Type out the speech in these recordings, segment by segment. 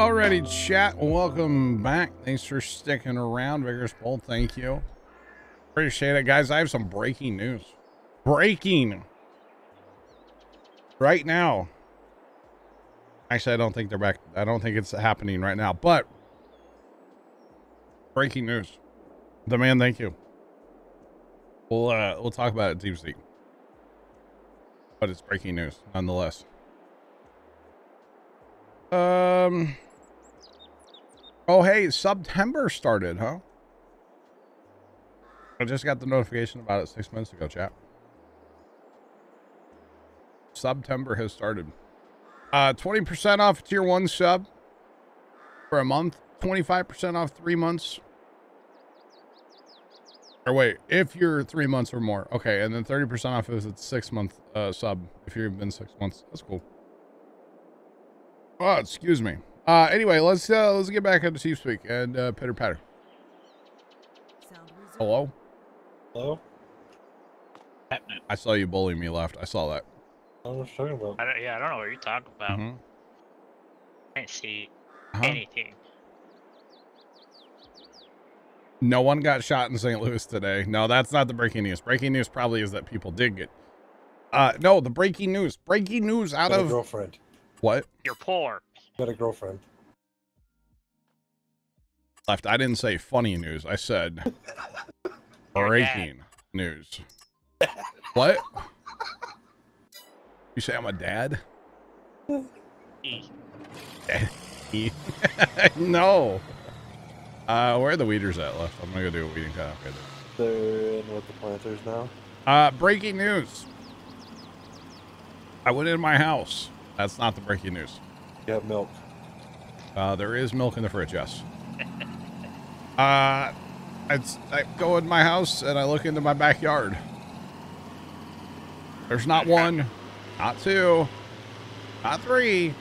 Alrighty, chat. Welcome back. Thanks for sticking around. Vigorous Bolt, thank you. Appreciate it, guys. I have some breaking news. Breaking. Right now. Actually, I don't think they're back. I don't think it's happening right now, but breaking news. The man, thank you. We'll uh we'll talk about it deep sea. But it's breaking news nonetheless. Um Oh hey, September started, huh? I just got the notification about it six minutes ago, chat. September has started. Uh 20% off tier one sub for a month, 25% off three months. Or wait, if you're three months or more. Okay, and then 30% off if it's six month uh, sub, if you've been six months. That's cool. Oh, excuse me. Uh, anyway, let's uh, let's get back into TeamSpeak and uh, pitter patter. Hello. Hello? I saw you bullying me left. I saw that. I don't know what you're talking about. I don't, yeah, I don't know what you're talking about. Mhm. I didn't see Uh-huh. anything. No one got shot in St. Louis today. No, that's not the breaking news. Breaking news probably is that people did get. Uh, no, the breaking news. Breaking news out Got a of girlfriend. what You're poor. Got a girlfriend. left? I didn't say funny news. I said You're breaking news. What? You say I'm a dad? E. Daddy. no. Uh, where are the weeders at left? I'm gonna go do a weeding cut off right there. They're in with the planters now. Uh, breaking news. I went in my house. That's not the breaking news. You have milk. Uh, there is milk in the fridge, yes. Uh, it's, I go in my house and I look into my backyard. There's not one, not two, not three.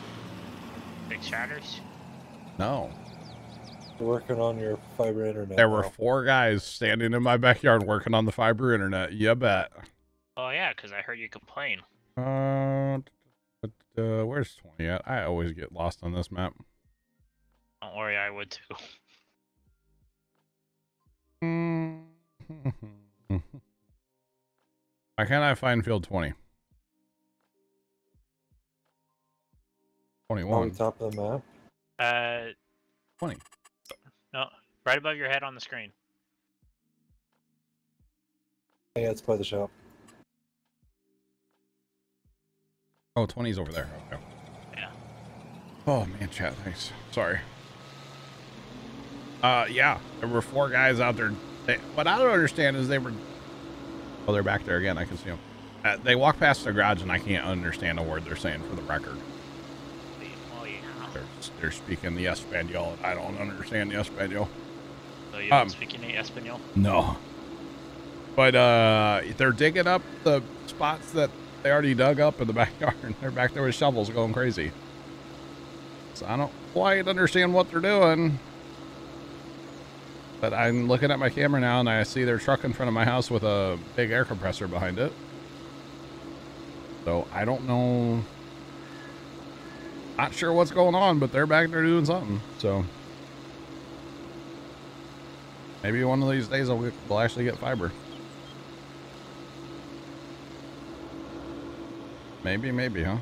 Big shatters. No, You're working on your fiber internet. there were now. four guys standing in my backyard working on the fiber internet. You bet. Oh yeah, because I heard you complain. Uh, but, uh, where's 20 at? I always get lost on this map. Don't worry, I would too. Why can't I find field 20? 21. on top of the map. Uh, 20. no, right above your head on the screen. Yeah, it's by the shop. Oh, 20's over there. Okay. Yeah. Oh, man, chat. Thanks. Sorry. Uh, yeah. There were four guys out there. They, what I don't understand is they were. Oh, they're back there again. I can see them. Uh, they walk past the garage and I can't understand a word they're saying for the record. Oh yeah. They're, they're speaking the Espanol I don't understand the Espanol. So you Um, don't speak any Espanol? No. But uh they're digging up the spots that they already dug up in the backyard. And They're back there with shovels going crazy. So I don't quite understand what they're doing. But I'm looking at my camera now and I see their truck in front of my house with a big air compressor behind it. So I don't know. Not sure what's going on, but they're back there doing something. So maybe one of these days I'll, we'll actually get fiber. Maybe, maybe, huh?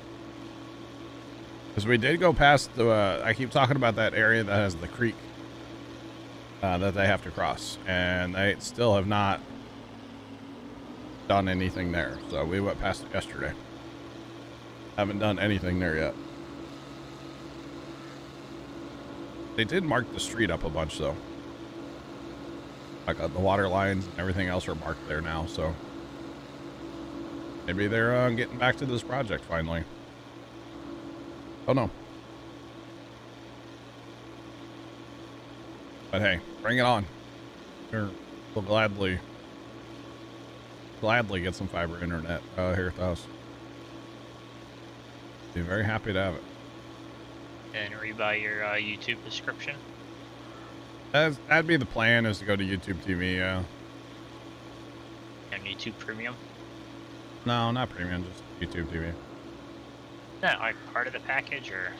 Because we did go past the. Uh, I keep talking about that area that has the creek uh, that they have to cross, and they still have not done anything there. So we went past it yesterday. Haven't done anything there yet. They did mark the street up a bunch, though. Like uh, the water lines and everything else are marked there now, so maybe they're uh, getting back to this project finally. Oh no. But hey, bring it on. We'll gladly, gladly get some fiber internet uh, here at the house. Be very happy to have it. And rebuy your uh, YouTube subscription. That's, that'd be the plan is to go to YouTube TV. Yeah. And YouTube Premium. No, not premium, just YouTube TV. Is that like part of the package or?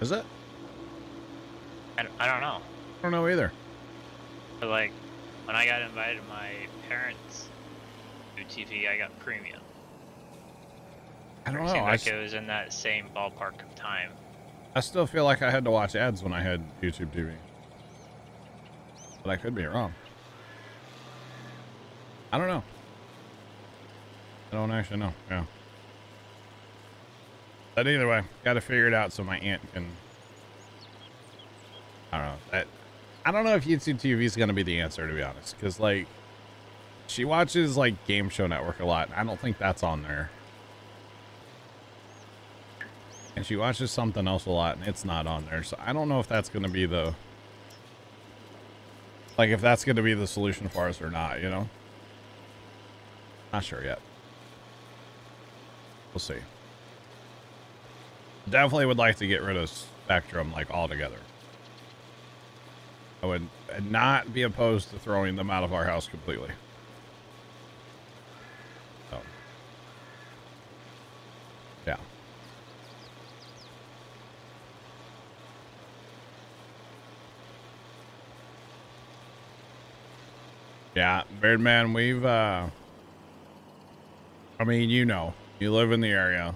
Is it? I, don't- I don't know. I don't know either. But like, when I got invited to my parents' new TV, I got premium. I don't It know. seemed I, like s- it was in that same ballpark of time. I still feel like I had to watch ads when I had YouTube TV. But I could be wrong. I don't know. I don't actually know. Yeah. But either way, got to figure it out so my aunt can. I don't know. I don't know if YouTube TV is gonna be the answer to be honest, because like she watches like Game Show Network a lot. I don't think that's on there. And she watches something else a lot, and it's not on there. So I don't know if that's gonna be the like if that's gonna be the solution for us or not. You know. Not sure yet. We'll see. Definitely would like to get rid of Spectrum like altogether. I would not be opposed to throwing them out of our house completely. So, yeah. Yeah, Beardman, we've uh I mean, you know, you live in the area.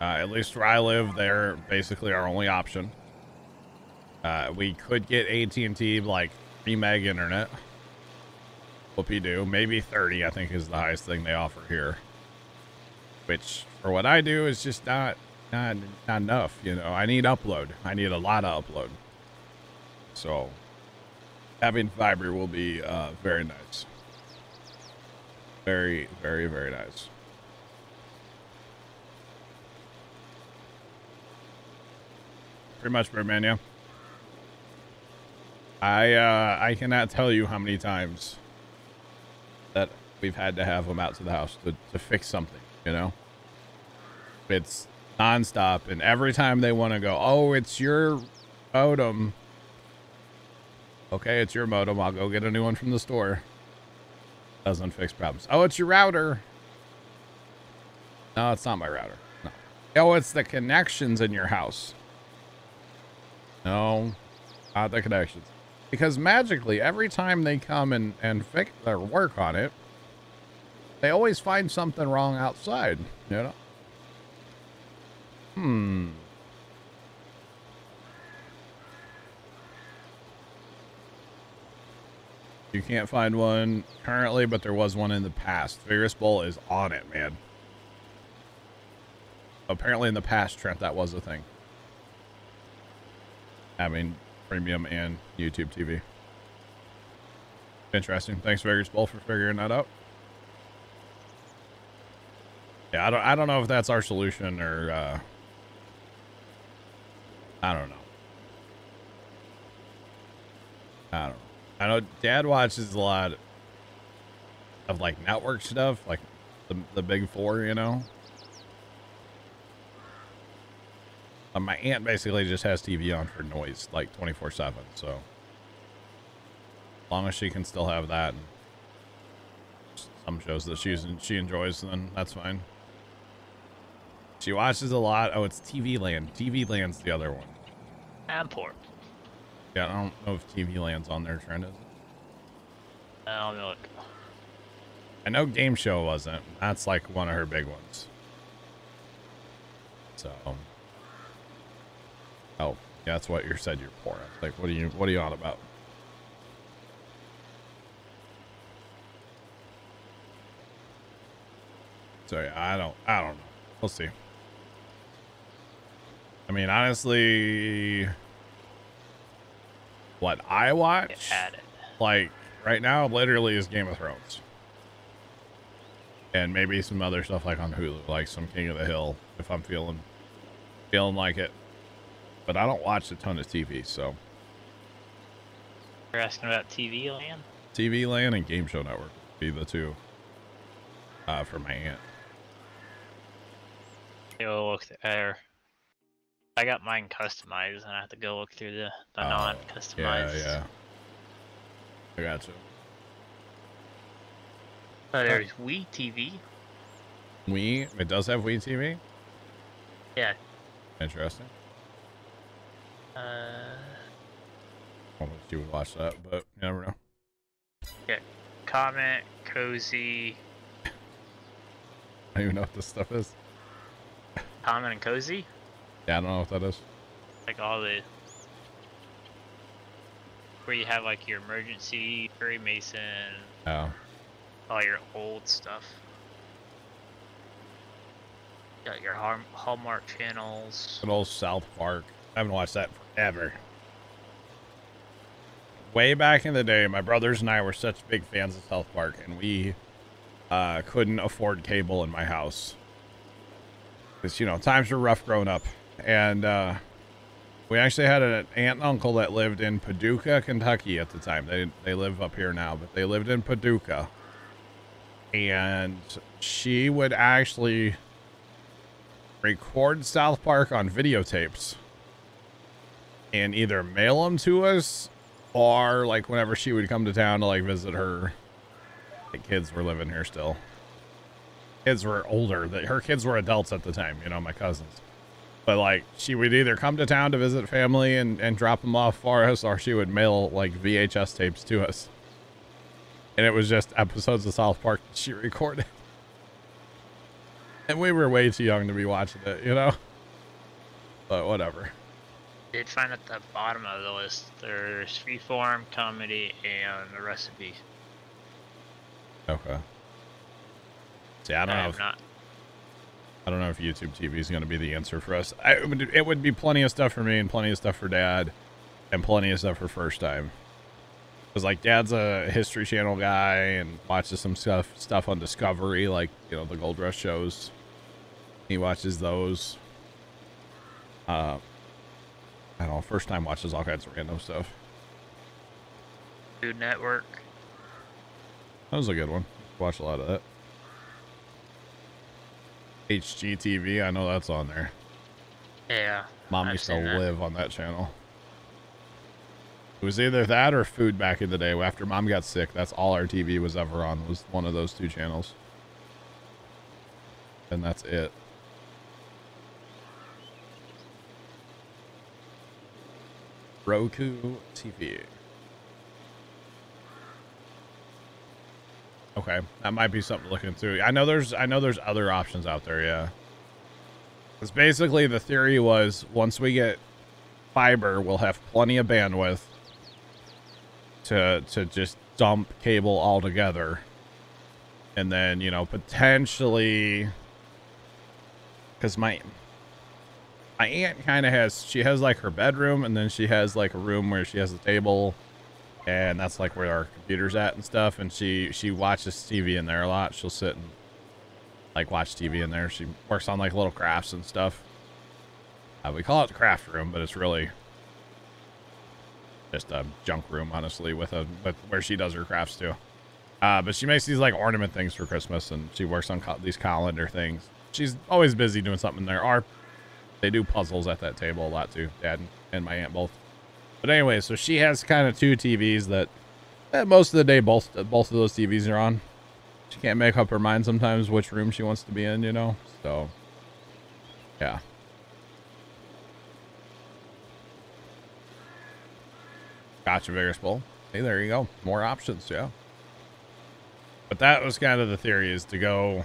Uh, at least where I live, they're basically our only option. Uh, we could get AT&T like 3 meg internet. Whoopie do. Maybe 30, I think, is the highest thing they offer here. Which, for what I do, is just not not not enough. You know, I need upload. I need a lot of upload. So, having fiber will be uh, very nice. Very, very, very nice. Pretty much, Birdman, yeah. I uh, I cannot tell you how many times that we've had to have them out to the house to, to fix something, you know? It's nonstop, and every time they want to go, oh, it's your modem. Okay, it's your modem. I'll go get a new one from the store. Doesn't fix problems. Oh, it's your router. No, it's not my router. No. Oh, it's the connections in your house. No, not the connections. Because magically, every time they come and, and fix their work on it, they always find something wrong outside, you know? Hmm. You can't find one currently, but there was one in the past. Vigorous Bowl is on it, man. Apparently in the past, Trent, that was a thing. Having premium and YouTube TV. Interesting. Thanks, Vigorous Bowl, for figuring that out. Yeah, I don't I don't know if that's our solution or uh I don't know. I don't know. I know dad watches a lot of like network stuff, like the the big four, you know. Uh, my aunt basically just has TV on for noise like 24 7. So, as long as she can still have that and some shows that she's, she enjoys, then that's fine. She watches a lot. Oh, it's TV Land. TV Land's the other one. Amport. Yeah, I don't know if TV Land's on there, Trent, is it? Oh, look. I know Game Show wasn't. That's like one of her big ones. So, oh, yeah, that's what you said you're poor. Like, what are you, what are you on about? So yeah, I don't, I don't know. We'll see. I mean, honestly, what I watch, Get at it. like right now, literally is Game of Thrones and maybe some other stuff like on Hulu, like some King of the Hill, if I'm feeling feeling like it. But I don't watch a ton of TV, so You're asking about TV land? TV Land and Game Show Network be the two uh, for my aunt. Go look there. I got mine customized, and I have to go look through the, the Oh, non-customized. Yeah, yeah. I got you. Oh, there's WE tv. We it does have WE tv. Yeah. Interesting. Uh, know would watch that, but you never know. Yeah, comment, cozy, I don't even know what this stuff is. comment and cozy. Yeah, I don't know what that is. Like all the where you have like your emergency, Perry Mason, Oh, all your old stuff. Got your Hallmark channels. good old South Park. I haven't watched that forever. Way back in the day, my brothers and I were such big fans of South Park, and we uh, couldn't afford cable in my house. Because, you know, times were rough growing up. And uh, we actually had an aunt and uncle that lived in Paducah, Kentucky at the time. They, they live up here now, but they lived in Paducah. And she would actually record South Park on videotapes and either mail them to us or like whenever she would come to town to like visit her. The kids were living here still. Kids were older that her kids were adults at the time you know my cousins. But like she would either come to town to visit family and, and drop them off for us or she would mail like vhs tapes to us. And it was just episodes of south park that she recorded. And we were way too young to be watching it, you know? But whatever. Did find at the bottom of the list there's freeform, comedy, and a recipe. Okay. See, I don't know. If, not. I don't know if YouTube TV is going to be the answer for us. I, it, would, it would be plenty of stuff for me and plenty of stuff for Dad, and plenty of stuff for first time. Because like Dad's a History Channel guy and watches some stuff stuff on Discovery, like you know the Gold Rush shows. He watches those. Uh, I don't know. First time watches all kinds of random stuff. Food Network. That was a good one. Watch a lot of that. HGTV, I know that's on there. Yeah. Mom I've used to that. live on that channel. It was either that or food back in the day. After mom got sick, that's all our TV was ever on was one of those two channels. And that's it. Roku TV. Okay, that might be something to look into. I know there's I know there's other options out there, yeah. Because basically the theory was once we get fiber, we'll have plenty of bandwidth to to just dump cable altogether. And then, you know, potentially because my my aunt kind of has she has like her bedroom and then she has like a room where she has a table and that's like where our computer's at and stuff and she she watches tv in there a lot. She'll sit and like watch tv in there. She works on like little crafts and stuff. Uh, we call it the craft room but it's really just a junk room honestly with a with where she does her crafts too. Uh, but she makes these like ornament things for christmas and she works on co- these calendar things. She's always busy doing something there. Or they do puzzles at that table a lot too dad and my aunt both but anyway, so she has kind of two TVs that most of the day both both of those TVs are on. She can't make up her mind sometimes which room she wants to be in, you know. So yeah. Gotcha, Vigorous Bull. Hey, there you go. More options, yeah. But that was kind of the theory is to go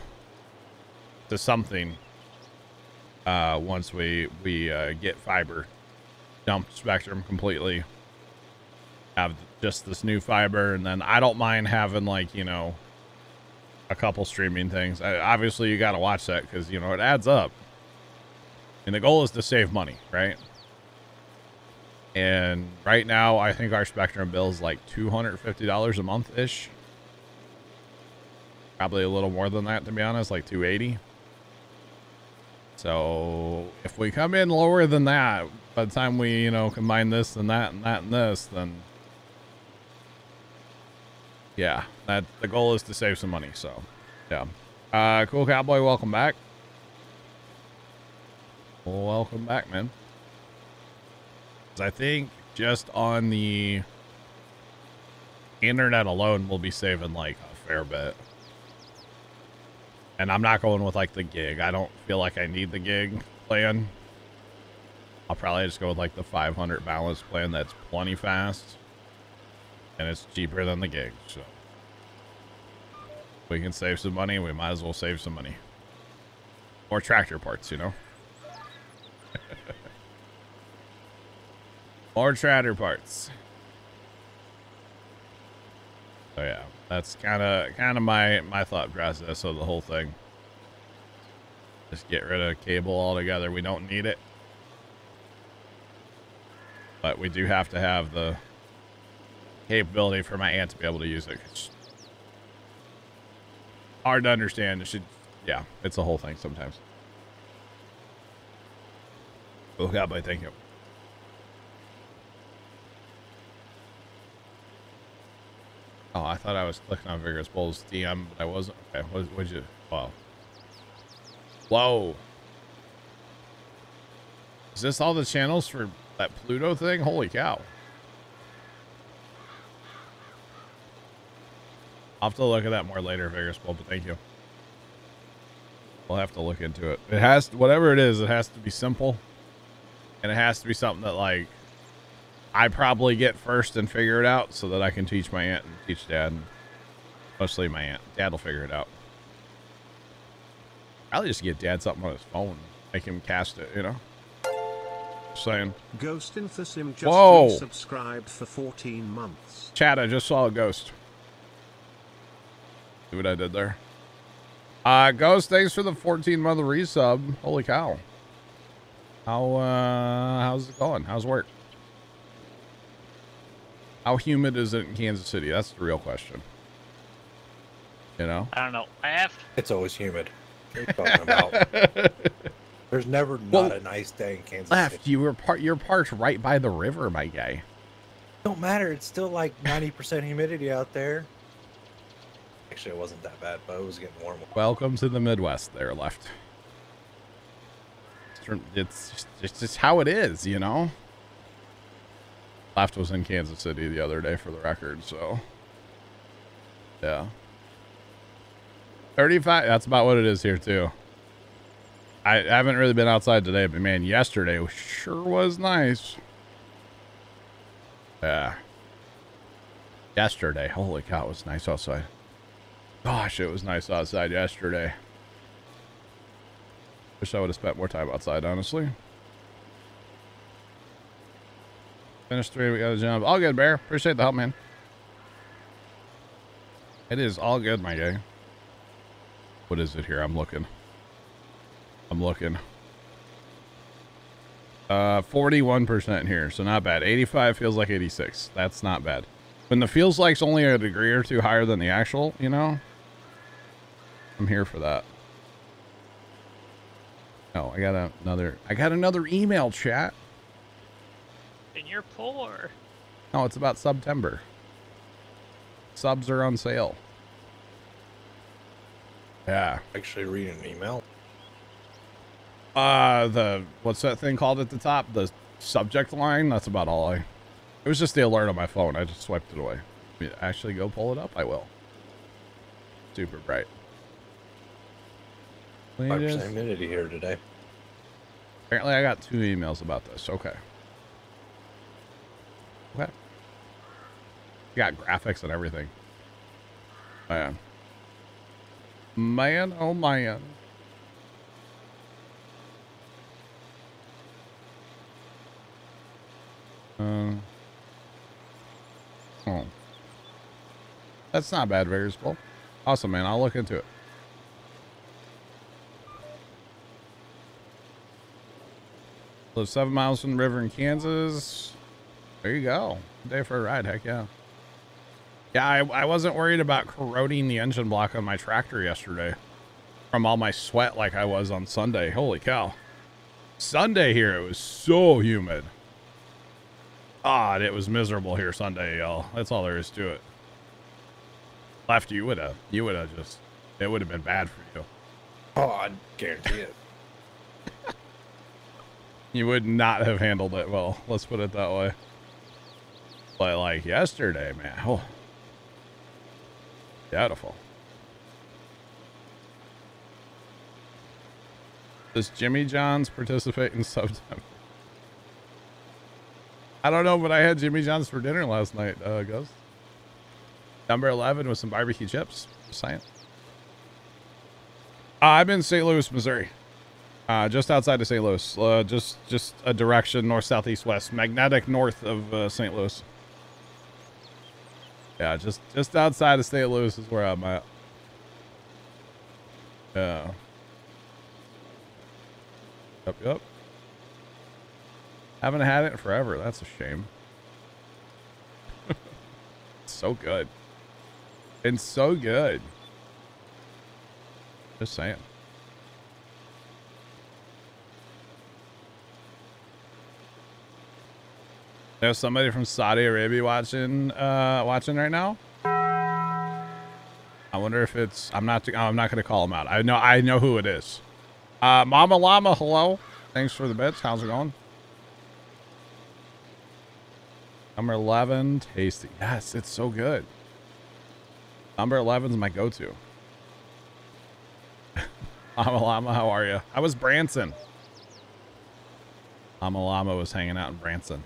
to something uh, once we we uh, get fiber dump Spectrum completely. Have just this new fiber, and then I don't mind having like you know a couple streaming things. I, obviously, you got to watch that because you know it adds up. And the goal is to save money, right? And right now, I think our Spectrum bill is like two hundred fifty dollars a month ish. Probably a little more than that, to be honest, like two eighty. So if we come in lower than that, by the time we, you know, combine this and that and that and this, then yeah, that the goal is to save some money. So yeah, uh, cool cowboy, welcome back. Welcome back, man. I think just on the internet alone, we'll be saving like a fair bit. And I'm not going with like the gig. I don't feel like I need the gig plan. I'll probably just go with like the 500 balance plan that's plenty fast. and it's cheaper than the gig. So we can save some money. We might as well save some money. Or tractor parts, you know. More tractor parts. Oh, yeah, that's kind of kind of my my thought process of the whole thing. Just get rid of cable altogether. We don't need it. But we do have to have the capability for my aunt to be able to use it. It's hard to understand. It should, yeah, it's a whole thing sometimes. Oh, God, boy. Thank you. Oh, I thought I was clicking on Vigorous Bull's DM, but I wasn't. Okay, what would you? Wow. Whoa. Is this all the channels for that Pluto thing? Holy cow. I'll have to look at that more later, Vigorous Bull, but thank you. We'll have to look into it. It has, whatever it is, it has to be simple. And it has to be something that, like, I probably get first and figure it out so that I can teach my aunt and teach dad. Mostly my aunt. Dad will figure it out. I'll just get dad something on his phone. Make him cast it, you know? Saying. Ghost Infosim just Whoa. subscribed for 14 months. Chad, I just saw a ghost. See what I did there? Uh, Ghost, thanks for the 14 month resub. Holy cow. How, uh, how's it going? How's work? How humid is it in Kansas City? That's the real question. You know? I don't know. I have It's always humid. What are you talking about? There's never not Well, a nice day in Kansas Left, City. you were part. You're parked right by the river, my guy. Don't matter. It's still like 90% humidity out there. Actually, it wasn't that bad, but it was getting warm. Welcome to the Midwest. There, left. It's It's just, it's just how it is, you know. Left was in Kansas City the other day, for the record. So, yeah, thirty-five. That's about what it is here too. I haven't really been outside today, but man, yesterday sure was nice. Yeah. Yesterday, holy cow, it was nice outside. Gosh, it was nice outside yesterday. Wish I would have spent more time outside, honestly. Finished three, we got a jump. All good, Bear. Appreciate the help, man. It is all good, my guy. What is it here? I'm looking. I'm looking. Uh, 41% here, so not bad. 85 feels like 86. That's not bad. When the feels like's only a degree or two higher than the actual, you know, I'm here for that. Oh, I got another. I got another email chat. And you're poor. No, it's about September. Subs are on sale. Yeah. Actually, read an email. Uh, the what's that thing called at the top? The subject line. That's about all I. It was just the alert on my phone. I just swiped it away. Actually, go pull it up. I will. Super bright. 5% Latest- humidity here today. Apparently, I got two emails about this. Okay. Okay. You got graphics and everything. Man. Man, oh man. Um. Oh. That's not bad, Vegaspool. Awesome, man. I'll look into it. Live seven miles from the river in Kansas. There you go. Day for a ride. Heck yeah. Yeah, I, I wasn't worried about corroding the engine block on my tractor yesterday from all my sweat like I was on Sunday. Holy cow. Sunday here, it was so humid. God, it was miserable here Sunday, y'all. That's all there is to it. Left, you would have, you would have just, it would have been bad for you. Oh, I guarantee it. You would not have handled it well. Let's put it that way. But like yesterday, man. Oh, beautiful. Does Jimmy John's participate in September? I don't know, but I had Jimmy John's for dinner last night, uh, Ghost. Number 11 with some barbecue chips. Science. Uh, I'm in St. Louis, Missouri. Uh, just outside of St. Louis. Uh, just just a direction north, south, east, west. Magnetic north of uh, St. Louis. Yeah, just just outside of St. Louis is where I'm at. Yeah. Yep, yep. Haven't had it in forever. That's a shame. so good. And so good. Just saying. There's somebody from Saudi Arabia watching uh watching right now. I wonder if it's I'm not I'm not gonna call him out. I know I know who it is. Uh Mama Llama, hello. Thanks for the bits. How's it going? Number 11, tasty. Yes, it's so good. Number 11 is my go-to. Mama Llama, how are you? I was Branson. Mama Llama was hanging out in Branson.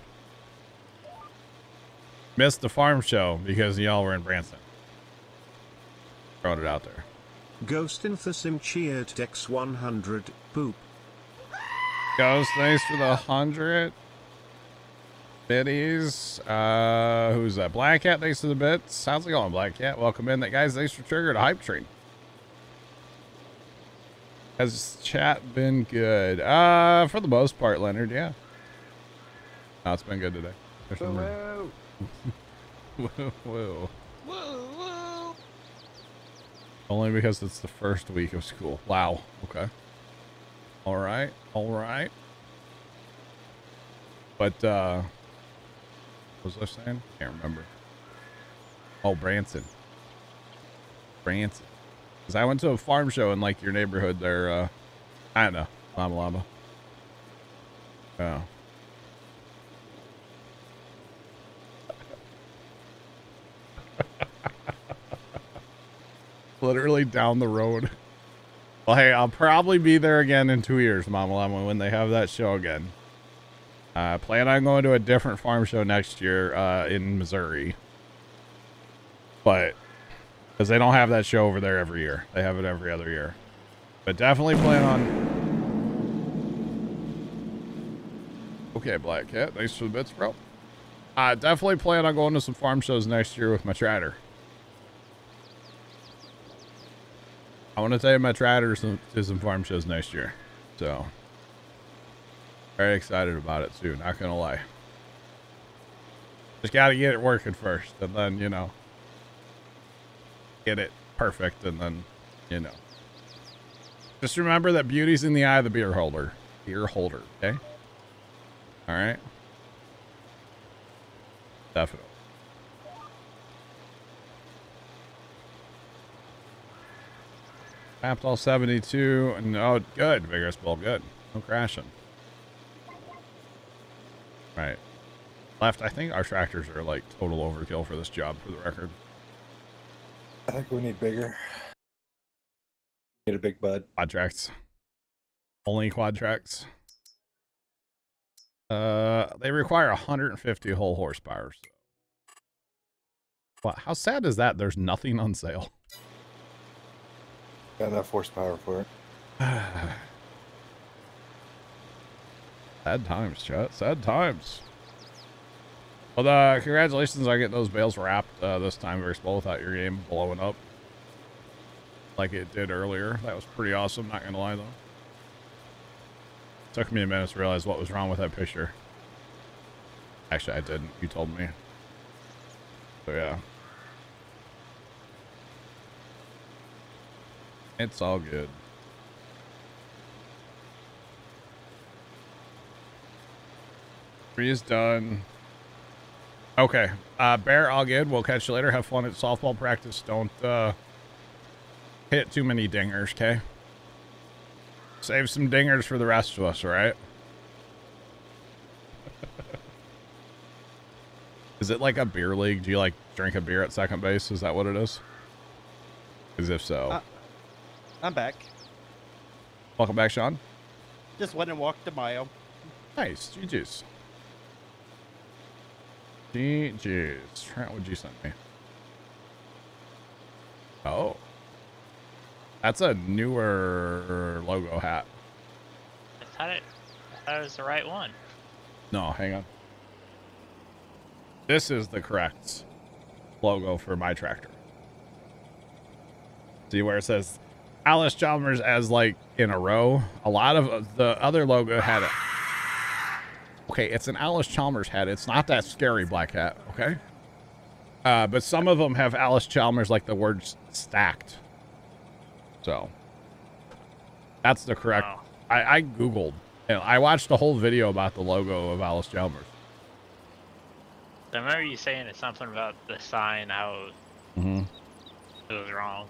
Missed the farm show because y'all were in Branson. Throwing it out there. Ghost in the Sim cheered Dex 100. Boop. Ghost, thanks for the hundred biddies. Uh, who's that? Black Cat, thanks for the bits. How's it going, Black Cat? Welcome in. That guys, thanks for triggered a hype train. Has chat been good? Uh, for the most part, Leonard. Yeah. No, it's been good today. There's some- Whoa, whoa. Whoa, Only because it's the first week of school. Wow. Okay. All right. All right. But uh what was I saying? Can't remember. Oh, Branson. Branson. Cuz I went to a farm show in like your neighborhood there uh I don't know. Llama Llama. Oh. Literally down the road. Well, hey, I'll probably be there again in two years, Mama Llama, when they have that show again. I uh, plan on going to a different farm show next year uh, in Missouri. But, because they don't have that show over there every year. They have it every other year. But definitely plan on... Okay, Black Cat, thanks for the bits, bro. I definitely plan on going to some farm shows next year with my tratter. I want to take my tratter to some, to farm shows next year. So, very excited about it too, not gonna lie. Just gotta get it working first, and then, you know, get it perfect, and then, you know. Just remember that beauty's in the eye of the beer holder. Beer holder, okay? Alright? Definitely. Tapped all 72. And, oh, good. Vigorous bull. Good. No crashing. Right. Left, I think our tractors are like total overkill for this job, for the record. I think we need bigger. Need a big bud. Quad tracks. Only quad tracks. Uh, they require 150 whole horsepower. So. How sad is that? There's nothing on sale. Got enough horsepower for it. Sad times, chat. Sad times. Well, uh, congratulations on getting those bales wrapped uh, this time, very small without your game blowing up like it did earlier. That was pretty awesome, not gonna lie though. Took me a minute to realize what was wrong with that picture. Actually, I didn't. You told me. So yeah. It's all good. Three is done. Okay. Uh, Bear, all good. We'll catch you later. Have fun at softball practice. Don't uh, hit too many dingers, okay? Save some dingers for the rest of us, right? is it like a beer league? Do you like drink a beer at second base? Is that what it is? Because if so, Uh, I'm back. welcome back, Sean. Just went and walked a mile. Nice. GG's. GG's. Trent, what'd you send me? Oh. That's a newer logo hat. I thought it. I thought it was the right one. No, hang on. This is the correct logo for my tractor. See where it says Allis Chalmers as like in a row? A lot of the other logo had it. Okay, it's an Allis Chalmers hat. It's not that scary black hat, okay? Uh, but some of them have Allis Chalmers like the words stacked. So that's the correct. Oh. I, I Googled and I watched a whole video about the logo of Allis Chalmers. I remember you saying it's something about the sign how Mm-hmm. it was wrong.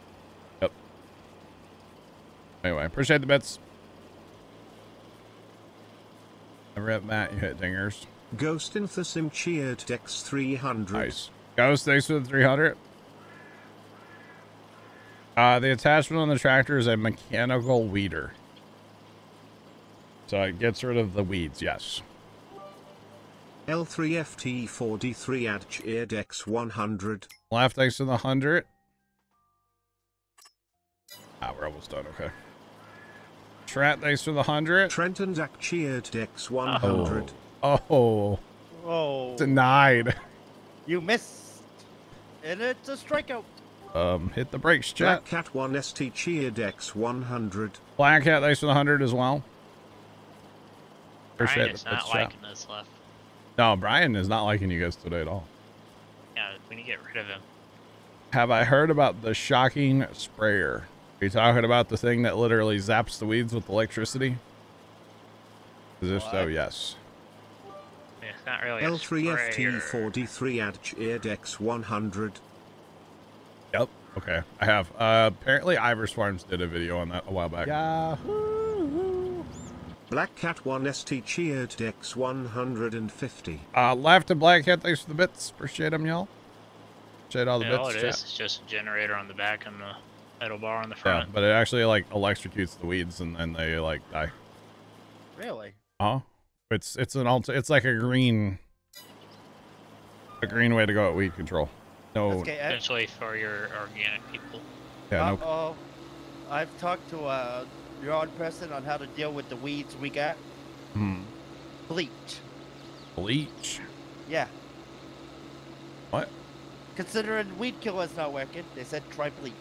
Anyway, appreciate the bits. I Rip Matt, you hit dingers. Ghost in the Sim cheered Dex 300. Nice. Ghost, thanks for the 300. Uh, the attachment on the tractor is a mechanical weeder. So it gets rid of the weeds, yes. L3FT4D3 add cheered X 100. Left thanks to the 100. Ah, we're almost done, okay. Trat, thanks for the 100. Trent and Zach cheered Dex 100. Oh, Oh, denied. you missed. And it's a strikeout. Um, hit the brakes, chat. Black Cat 1 ST cheered X 100. Black Cat, thanks for the 100 as well. Brian Appreciate is the not bits, chat. this left. No, Brian is not liking you guys today at all. Yeah, we need to get rid of him. Have I heard about the shocking sprayer? Are you talking about the thing that literally zaps the weeds with electricity? 'Cause if so, yes. I mean, it's not really. L3FT4D3 add cheered X 100. Yep. Okay, I have. Uh, apparently, Ivers Farms did a video on that a while back. Yahoo! Black Cat 1 ST cheered Dex 150. Uh, left and Black Hat, thanks for the bits. Appreciate them, y'all. Appreciate all the Yeah, all bits. it chat. is is just a generator on the back and the metal bar on the front. Yeah, front. but it actually like electrocutes the weeds and then they like die. Really? Huh? It's it's an alt. It's like a green, a green way to go at weed control. No, Okay, Essentially for your organic people. yeah, no. Uh-oh. I've talked to uh, your own person on how to deal with the weeds we got. Hmm. Bleach. Bleach. Yeah. What? Considering weed killer's not working, they said try bleach.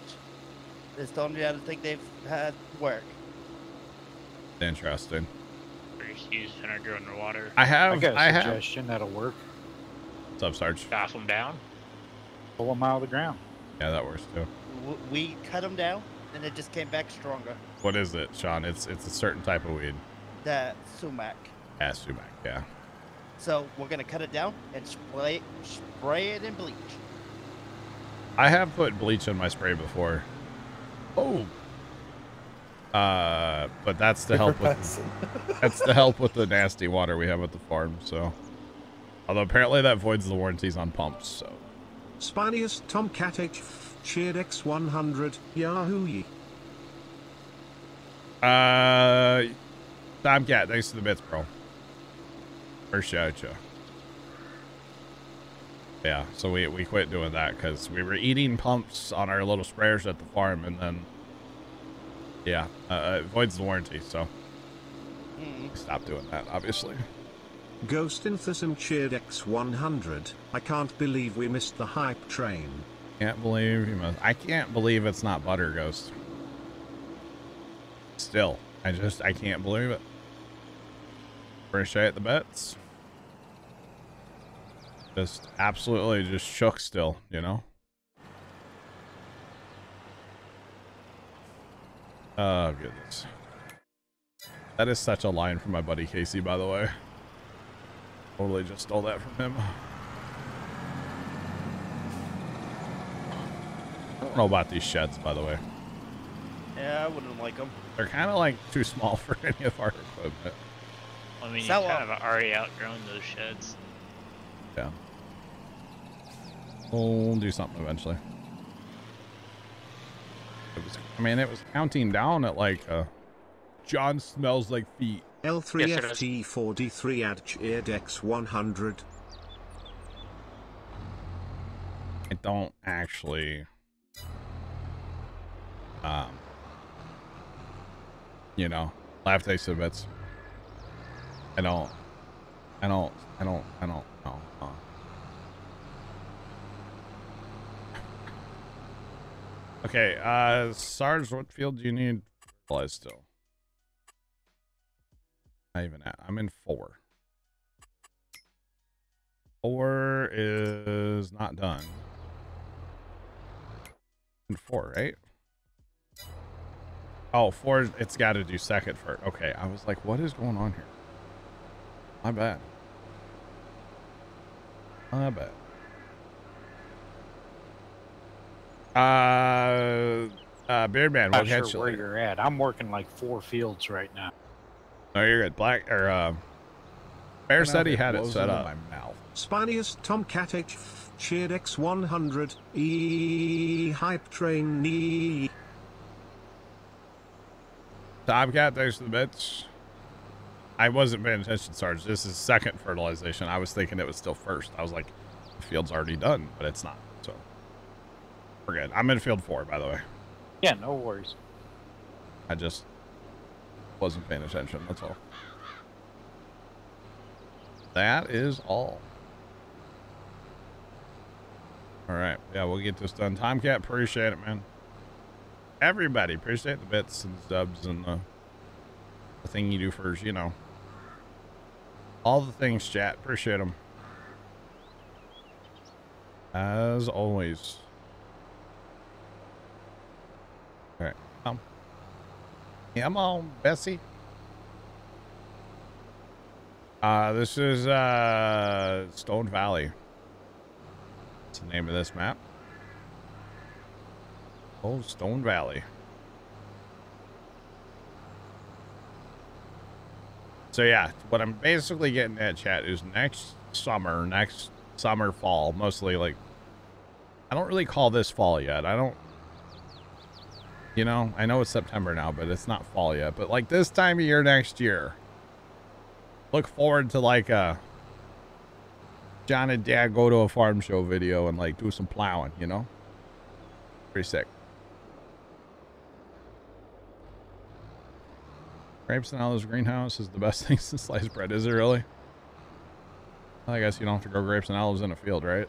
It's I don't think they've had work. Interesting. Or just use vinegar in the water. I have. I got a I have. suggestion that'll work. What's up, Sarge? Chop them down. Pull them out of the ground. Yeah, that works too. We cut them down, and it just came back stronger. What is it, Sean? It's it's a certain type of weed. That sumac. Yeah, sumac. Yeah. So we're gonna cut it down and spray spray it in bleach. I have put bleach in my spray before. Oh. Uh, but that's to help with that's to help with the nasty water we have at the farm. So, although apparently that voids the warranties on pumps. So, Spiniest Tomcat H cheered X 100. Yahoo ye. uh, Tomcat, thanks to the bits, bro. Appreciate you. Yeah, so we we quit doing that because we were eating pumps on our little sprayers at the farm, and then yeah, uh, it voids the warranty. So Mm. we stopped doing that, obviously. Ghost in the Sim cheered X 100. I can't believe we missed the hype train. Can't believe you must. I can't believe it's not Butter Ghost. Still, I just I can't believe it. Appreciate the bets. Just absolutely just shook still, you know. Oh goodness. That is such a line from my buddy Casey, by the way. Totally just stole that from him. I don't know about these sheds, by the way. Yeah, I wouldn't like them. They're kind of like too small for any of our equipment. I mean, you Sell kind 'em. of already outgrown those sheds. Yeah. We'll do something eventually. It was, I mean, it was counting down at like, uh, John smells like feet. L3FT4D3 add cheered X 100. I don't actually. Um, you know, laugh takes the bits. I don't, I don't, I don't, I don't know. Okay, uh, Sarge, what field do you need fertilized still? Not even at, I'm in four. Four is not done. In four, right? Oh, four, it's got to do second first. Okay, I was like, what is going on here? My bad. My bad. Uh, uh, Beardman, Not what sure where you're at. I'm working like four fields right now. No, you're good. Black, or, uh, Bear said he had it set up. My mouth. Spinius Tomcat H cheered X100 E hype train knee. Tomcat, thanks for the bits. I wasn't paying attention, Sarge. This is second fertilization. I was thinking it was still first. I was like, the field's already done, but it's not. We're good. I'm in field four, by the way. Yeah, no worries. I just wasn't paying attention. That's all. That is all. All right. Yeah, we'll get this done. Tomcat, appreciate it, man. Everybody, appreciate the bits and subs and the, the thing you do for, you know, all the things, chat. Appreciate them. As always. All right. Um, Come on, Bessie. Uh, this is uh, Stone Valley. That's the name of this map. Oh, Stone Valley. So yeah, what I'm basically getting at, chat, is next summer, next summer, fall, mostly like. I don't really call this fall yet. I don't you know, I know it's September now, but it's not fall yet. But like this time of year next year, look forward to like a John and Dad go to a farm show video and like do some plowing, you know? Pretty sick. Grapes and olives greenhouse is the best thing since sliced bread. Is it really? I guess you don't have to grow grapes and olives in a field, right?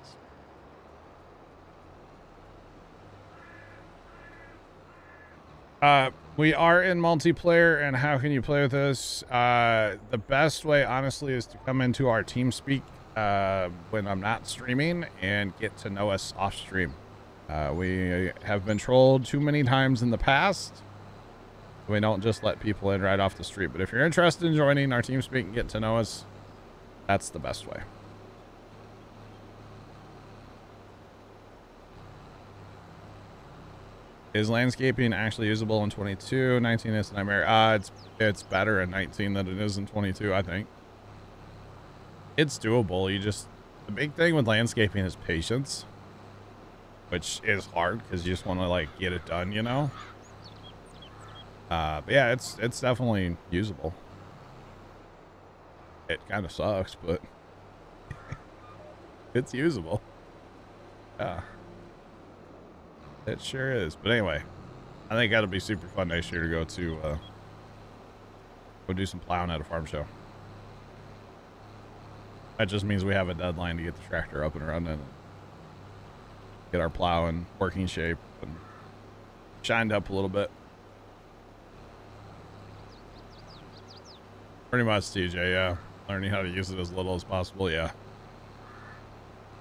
Uh, we are in multiplayer, and how can you play with us? Uh, the best way, honestly, is to come into our TeamSpeak uh, when I'm not streaming and get to know us off stream. Uh, we have been trolled too many times in the past. We don't just let people in right off the street. But if you're interested in joining our TeamSpeak and get to know us, that's the best way. Is landscaping actually usable in 22? 19 is a nightmare. Uh, it's it's better in 19 than it is in 22, I think. It's doable. You just the big thing with landscaping is patience, which is hard because you just want to like get it done, you know. Uh, but yeah, it's it's definitely usable. It kind of sucks, but it's usable. Yeah. It sure is. But anyway, I think that'll be super fun next year to go to uh, go do some plowing at a farm show. That just means we have a deadline to get the tractor up and running and get our plow in working shape and shined up a little bit. Pretty much, TJ. Yeah, learning how to use it as little as possible. Yeah,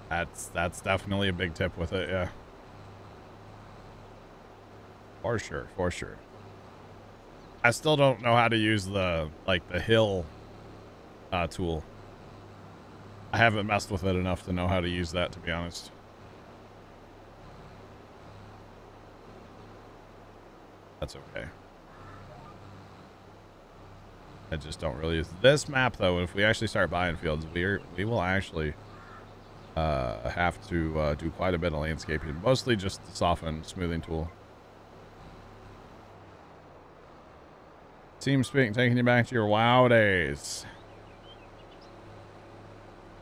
that's that's definitely a big tip with it. Yeah. For sure, for sure. I still don't know how to use the like the hill uh, tool. I haven't messed with it enough to know how to use that, to be honest. That's okay. I just don't really use this map though. If we actually start buying fields, we're, we will actually uh, have to uh, do quite a bit of landscaping, mostly just the soften smoothing tool. TeamSpeak taking you back to your WoW days.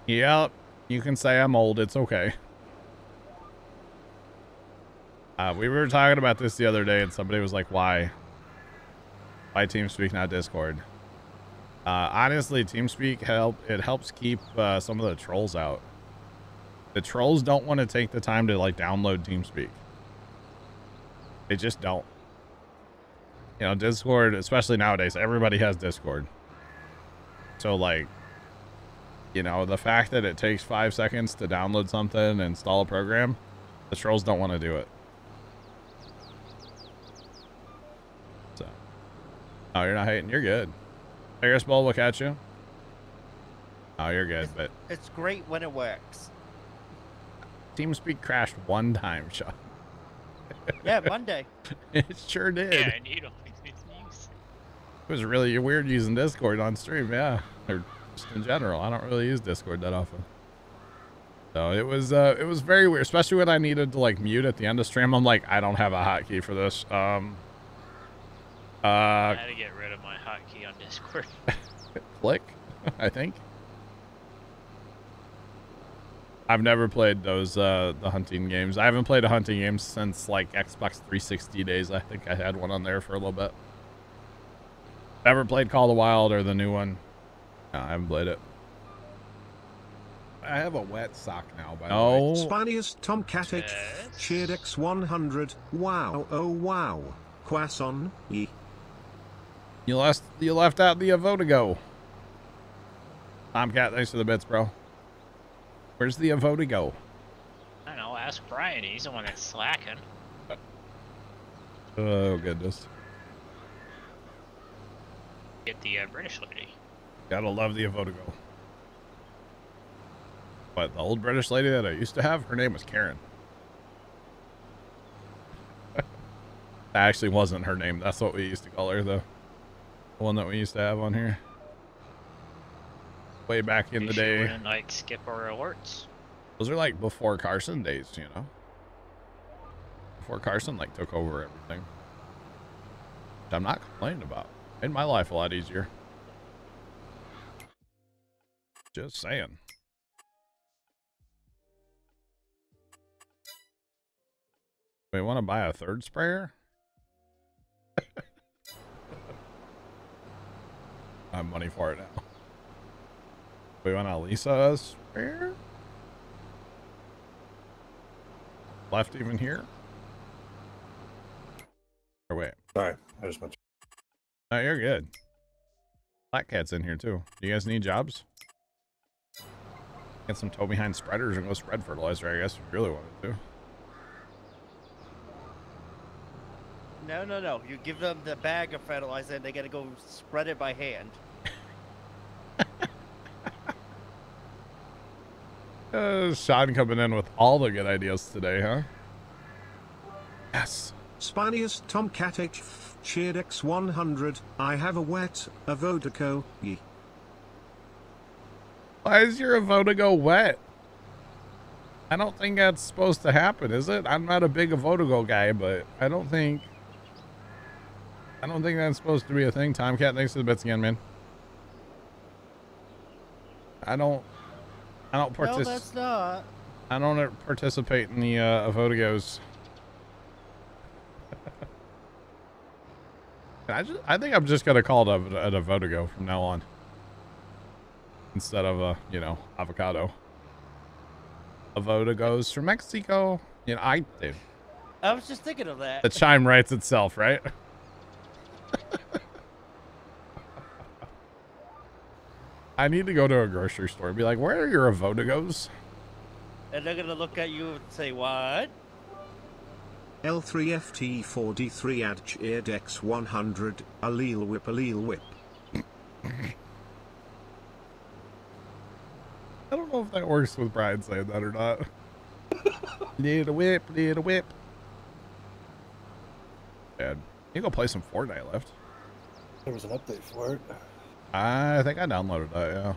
Yep, you can say I'm old. It's okay. Uh, we were talking about this the other day, and somebody was like, "Why? Why TeamSpeak not Discord?" Uh, honestly, TeamSpeak help it helps keep uh, some of the trolls out. The trolls don't want to take the time to like download TeamSpeak. They just don't. You know, Discord, especially nowadays, everybody has Discord. So like, you know, the fact that it takes five seconds to download something and install a program, the trolls don't want to do it. So, oh, you're not hating. You're good. Ferris Bowl will catch you. Oh, you're good, but It's great when it works. TeamSpeak crashed one time, Sean. Yeah, Monday. it sure did. Yeah, and you don't use. It was really weird using Discord on stream, yeah, or just in general. I don't really use Discord that often. So it was uh, it was very weird, especially when I needed to like mute at the end of stream. I'm like, I don't have a hotkey for this. Um, I uh, had to get rid of my hotkey on Discord. click, I think. I've never played those uh the hunting games. I haven't played a hunting game since like Xbox 360 days. I think I had one on there for a little bit. Never played Call of the Wild or the new one. No, I haven't played it. I have a wet sock now, by the way. Oh. way. Spanius Tomcatic Yes. cheered X100. Wow, oh wow. Quasson, ye. You left you left out the Avotigo. Tomcat, thanks for the bits, bro. Where's the Avotigo? I don't know. Ask Brian. He's the one that's slacking. Oh goodness. Get the uh, British lady. Gotta love the Avotigo. But the old British lady that I used to have, her name was Karen. that actually wasn't her name. That's what we used to call her, though. The one that we used to have on here. Way back in the day. wouldn't, like skip our alerts. Those are like before Carson days, you know? Before Carson like took over everything. Which I'm not complaining about. Made my life a lot easier. Just saying. We want to buy a third sprayer? I have money for it now. We want to a Lisa sprayer? Left even here? Or wait. Sorry, I just went. No, you're good. Black Cat's in here too. Do you guys need jobs? Get some tow behind spreaders and go spread fertilizer, I guess, if you really wanted to. No, no, no. You give them the bag of fertilizer and they gotta go spread it by hand. Uh, Sean coming in with all the good ideas today, huh? Yes. Spanius Tomcatic cheered X100. I have a wet, a Vodako, ye. Why is your Avotigo wet? I don't think that's supposed to happen, is it? I'm not a big Avotigo guy, but I don't think... I don't think that's supposed to be a thing. Tomcat, thanks for the bits again, man. I don't... I don't participate... No, that's not. I don't participate in the uh, Avotigos. I just, I think I'm just gonna call it a, Avotigo from now on, instead of a, you know, avocado. Avotigos from Mexico. You know, I dude, I was just thinking of that. the chime writes itself, right? I need to go to a grocery store and be like, where are your Avotigos? And they're gonna look at you and say, "What?" L3FT4D3 ad cheered X100. Allele whip, allele whip. I don't know if that works with Brian saying that or not. need a whip, need a whip. And you go play some Fortnite left. There was an update for it. I think I downloaded that, yeah.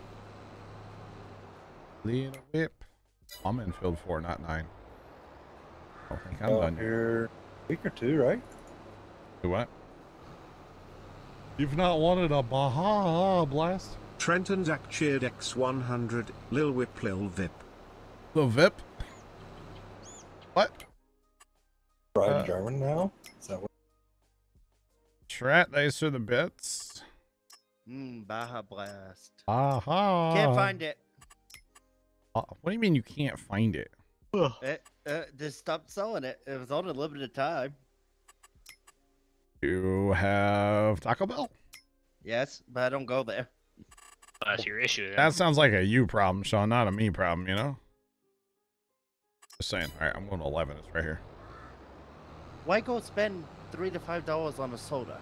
Need a whip. I'm in field four, not nine. I think I'm Oh, done yet. here, week or two, right? Do what? You've not wanted a Baja Blast? Trenton Zach cheered X100. Lil whip, lil vip. The VIP? What? Ride Uh, German now? Is that what? Trat, thanks for the bits. Mmm, Baja Blast. Aha. Can't find it. Uh, what do you mean you can't find it? It uh, just stopped selling it. It was on a limited time. You have Taco Bell. Yes, but I don't go there. That's your issue. Then. That sounds like a you problem, Sean, not a me problem, you know? Just saying. All right, I'm going to 11. It's right here. Why go spend three to five dollars on a soda?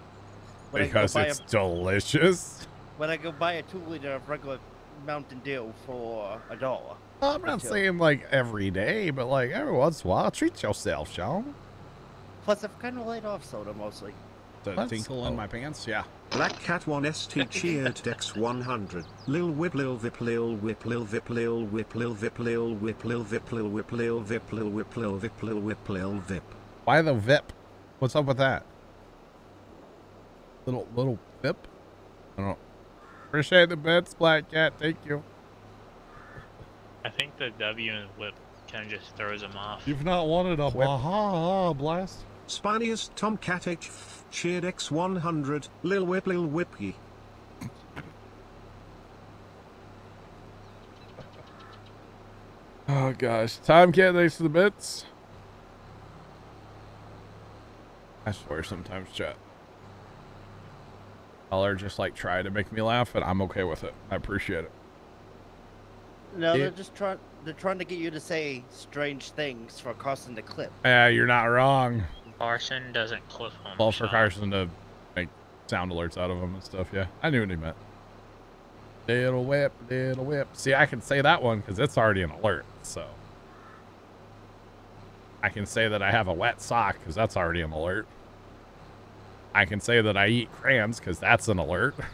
When Because it's a, delicious. when I go buy a two liter of regular Mountain Dew for a dollar. I'm not saying like every day, but like every once in a while, treat yourself, Sean. Plus, I've kind of laid off soda mostly. The What? tinkle in my pants, yeah. Black Cat 1 ST cheered Dex 100. Lil whip lil vip lil whip lil vip lil whip lil vip lil whip lil vip lil whip lil vip lil whip lil vip lil whip lil vip. Why the VIP? What's up with that? Little little VIP? I don't appreciate the bits, Black Cat. Thank you. I think the W and whip kind of just throws him off. You've not wanted a Whip. Baja Blast. Spiniest Tomcat H f- cheered X 100. Lil whip lil whippy. Oh gosh, Tom Cat, thanks for the bits. I swear sometimes, chat. Y'all are just like try to make me laugh, and I'm okay with it. I appreciate it. No, Yeah. they're just trying. They're trying to get you to say strange things for Carson to clip. Yeah, you're not wrong. Carson doesn't clip them. Well, for Carson to make sound alerts out of them and stuff. Yeah, I knew what he meant. Little whip, little whip. See, I can say that one because it's already an alert. So I can say that I have a wet sock because that's already an alert. I can say that I eat crayons because that's an alert.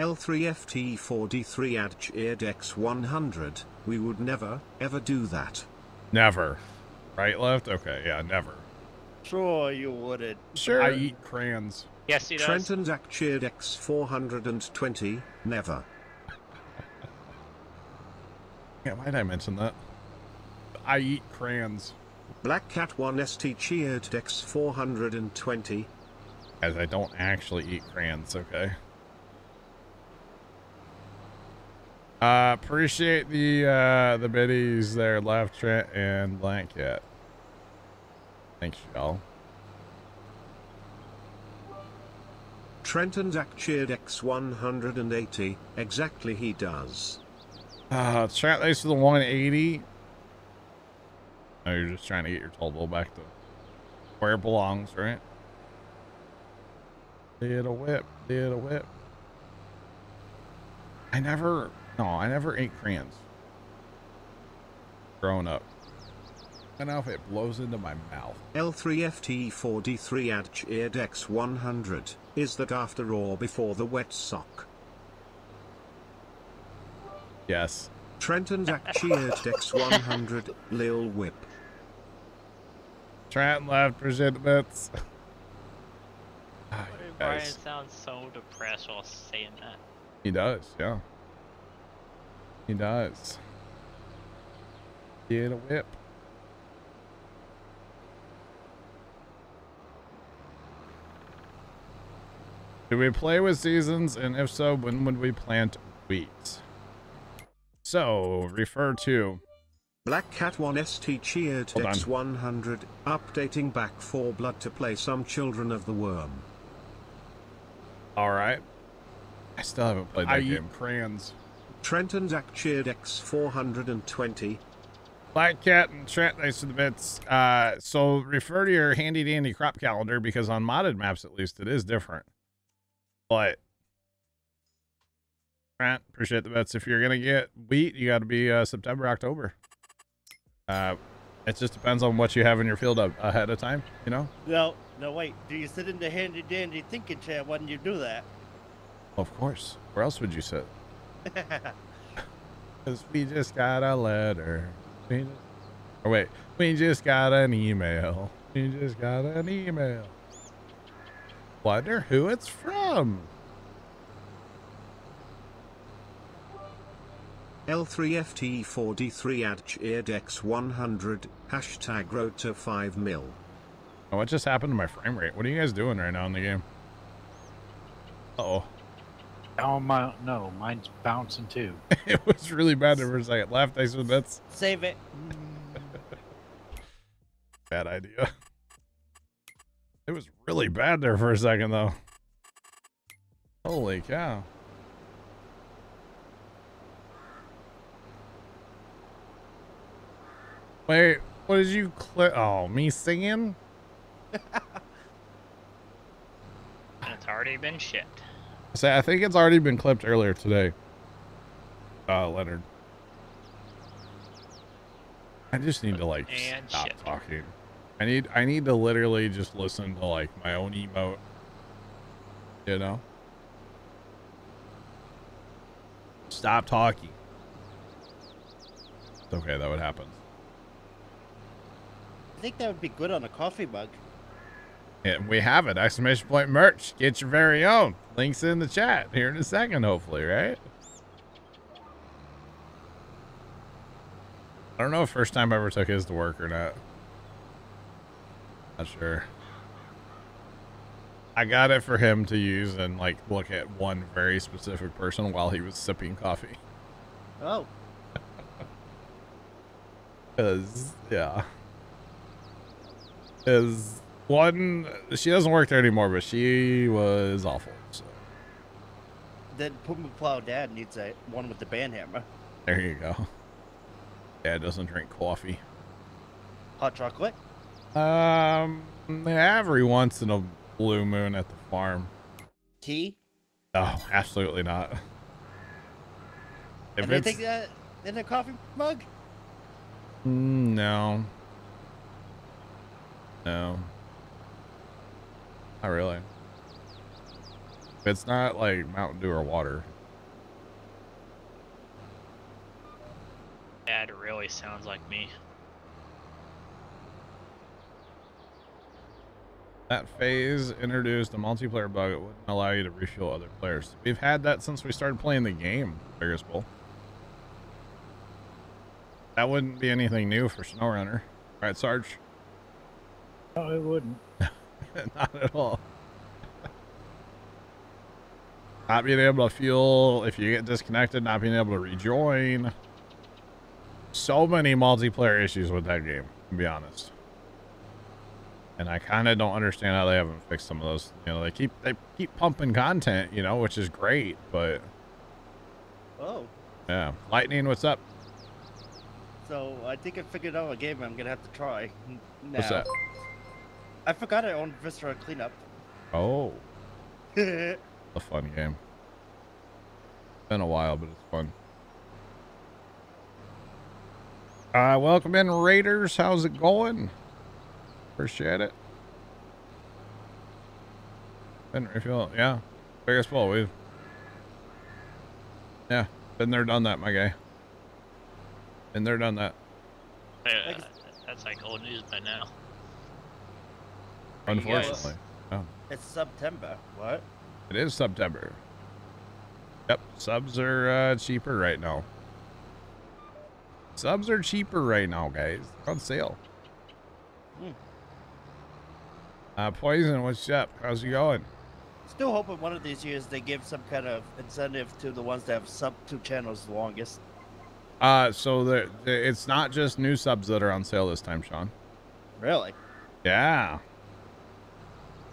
L3FT4D3 ad cheered X 100. We would never, ever do that. Never. Right, left? Okay, yeah, never. Sure, you wouldn't. Sure. I eat crayons. Yes, he does. Trent and Zach cheered X 420. Never. Yeah, why did I mention that? I eat crayons. Black Cat 1 ST cheered X 420. As I don't actually eat crayons, okay? Uh, appreciate the, uh, the biddies there, Left Trent and Black Cat. Thanks, y'all. Trent and Zach cheered X 180. Exactly he does. Uh, Trent, thanks for the 180. Oh, you're just trying to get your total back to where it belongs, right? Did a whip, did a whip. I never, no, I never ate crayons. Growing up. I don't know if it blows into my mouth. L3FT4D3 ad cheered X 100. Is that after or before the wet sock? Yes. Trent and Zach cheered 100. Lil Whip. Trent left, appreciate the bits. Ah, Why you did Brian guys. sounds so depressed while saying that. He does, yeah. He does. Get a whip. Do we play with seasons? And if so, when would we plant wheat? So, refer to. Black Cat 1 ST cheered Hold on. X 100. Updating Back 4 Blood to play some Children of the Worm. Alright. I still haven't played that I game. crayons. Trent and Zach cheered X 420. Black Cat and Trent, thanks for the bits. Uh, so refer to your handy dandy crop calendar because on modded maps, at least, it is different. But Trent, appreciate the bets. If you're gonna get wheat, you got to be uh, September, October. Uh, it just depends on what you have in your field a- ahead of time. You know. No, no, wait. Do you sit in the handy dandy thinking chair when you do that? Of course. Where else would you sit? Because we just got a letter. We just, or wait, we just got an email. We just got an email. Wonder who it's from. L3FT4D3 add cheerdex 100, hashtag road to 5 mil. Oh, what just happened to my frame rate? What are you guys doing right now in the game? Uh-oh. Oh Oh, my, no, mine's bouncing too. it was really bad there for a second. Left, I said that's Save it. bad idea. It was really bad there for a second though. Holy cow. Wait, what did you click? Oh, me singing? It's already been shipped. Say, I think it's already been clipped earlier today. Uh, Leonard. I just need to like And stop shit. talking. I need I need to literally just listen to like my own emote. You know? Stop talking. It's okay, that would happen. I think that would be good on a coffee mug. And we have it. Exclamation point merch. Get your very own. Links in the chat here in a second, hopefully, right? I don't know if first time I ever took his to work or not. Not sure. I got it for him to use and like look at one very specific person while he was sipping coffee. Oh, Cause yeah. Cause one she doesn't work there anymore, but she was awful. So then Puma Plow Dad needs a one with the band hammer. there you go. Dad doesn't drink coffee. Hot chocolate. Um every once in a blue moon at the farm. Tea. Oh, absolutely not. If and they take that in a coffee mug. Mm, no. No. Not really. It's not like Mountain Dew or water. Dad really sounds like me. That phase introduced a multiplayer bug that wouldn't allow you to refuel other players. We've had that since we started playing the game, Vegas Bowl. That wouldn't be anything new for SnowRunner. Right, Sarge? No, it wouldn't. Not at all. Not being able to fuel if you get disconnected, not being able to rejoin. So many multiplayer issues with that game, to be honest. And I kind of don't understand how they haven't fixed some of those. You know, they keep they keep pumping content, you know, which is great, but Oh, yeah. Lightning, what's up? so I think I figured out a game I'm gonna have to try. Now. What's that? I forgot I owned Viscera Cleanup. Oh, a fun game. Been a while, but it's fun. Uh, welcome in, Raiders. How's it going? Appreciate it. Been refuel, yeah. Biggest ball, we've. Yeah, been there, done that, my guy. Been there, done that. Uh, that's like old news by now. Unfortunately, it's September. What? it is September. Yep, subs are uh, cheaper right now. Subs are cheaper right now, guys. They're on sale. Hmm. Uh, Poison, what's up? How's it going? Still hoping one of these years they give some kind of incentive to the ones that have sub two channels the longest. Uh, so the, the it's not just new subs that are on sale this time, Sean. Really? Yeah.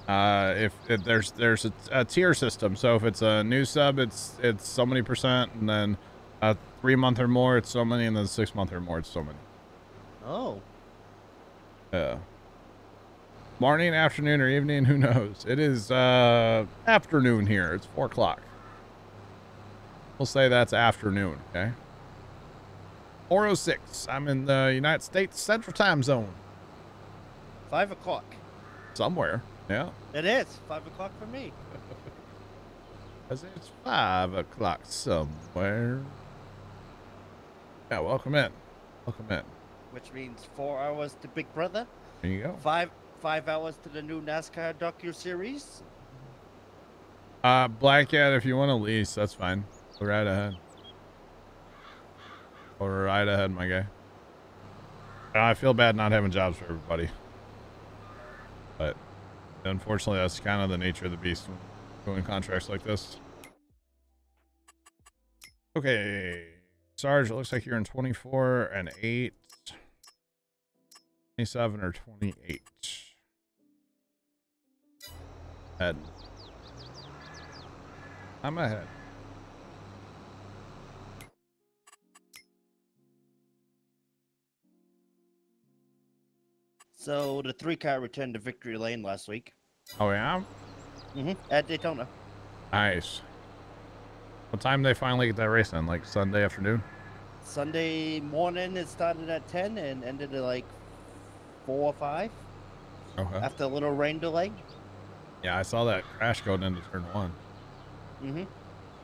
Uh, if, if there's there's a, a tier system, so if it's a new sub, it's it's so many percent, and then a three month or more, it's so many, and then six month or more, it's so many. Oh. Yeah. Morning, afternoon, or evening, who knows? It is uh afternoon here. It's four o'clock. We'll say that's afternoon, okay? 406. I'm in the United States Central Time Zone. Five o'clock. Somewhere. Yeah. It is five o'clock for me. 'Cause it's five o'clock somewhere. Yeah, welcome in. Welcome in. Which means four hours to Big Brother, There you go. five five hours to the new NASCAR docu series. Uh, Black Cat, if you want to lease, that's fine. Go right ahead. Or right ahead, my guy. I feel bad not having jobs for everybody. Unfortunately, that's kind of the nature of the beast when contracts like this. Okay. Sarge, it looks like you're in 24 and 8. 27 or 28. Head. I'm ahead. So the three car returned to victory lane last week. Oh, yeah? hmm At Daytona. Nice. What time they finally get that race in? Like Sunday afternoon? Sunday morning it started at 10 and ended at like 4 or 5 Okay. after a little rain delay. Yeah, I saw that crash going into turn one. hmm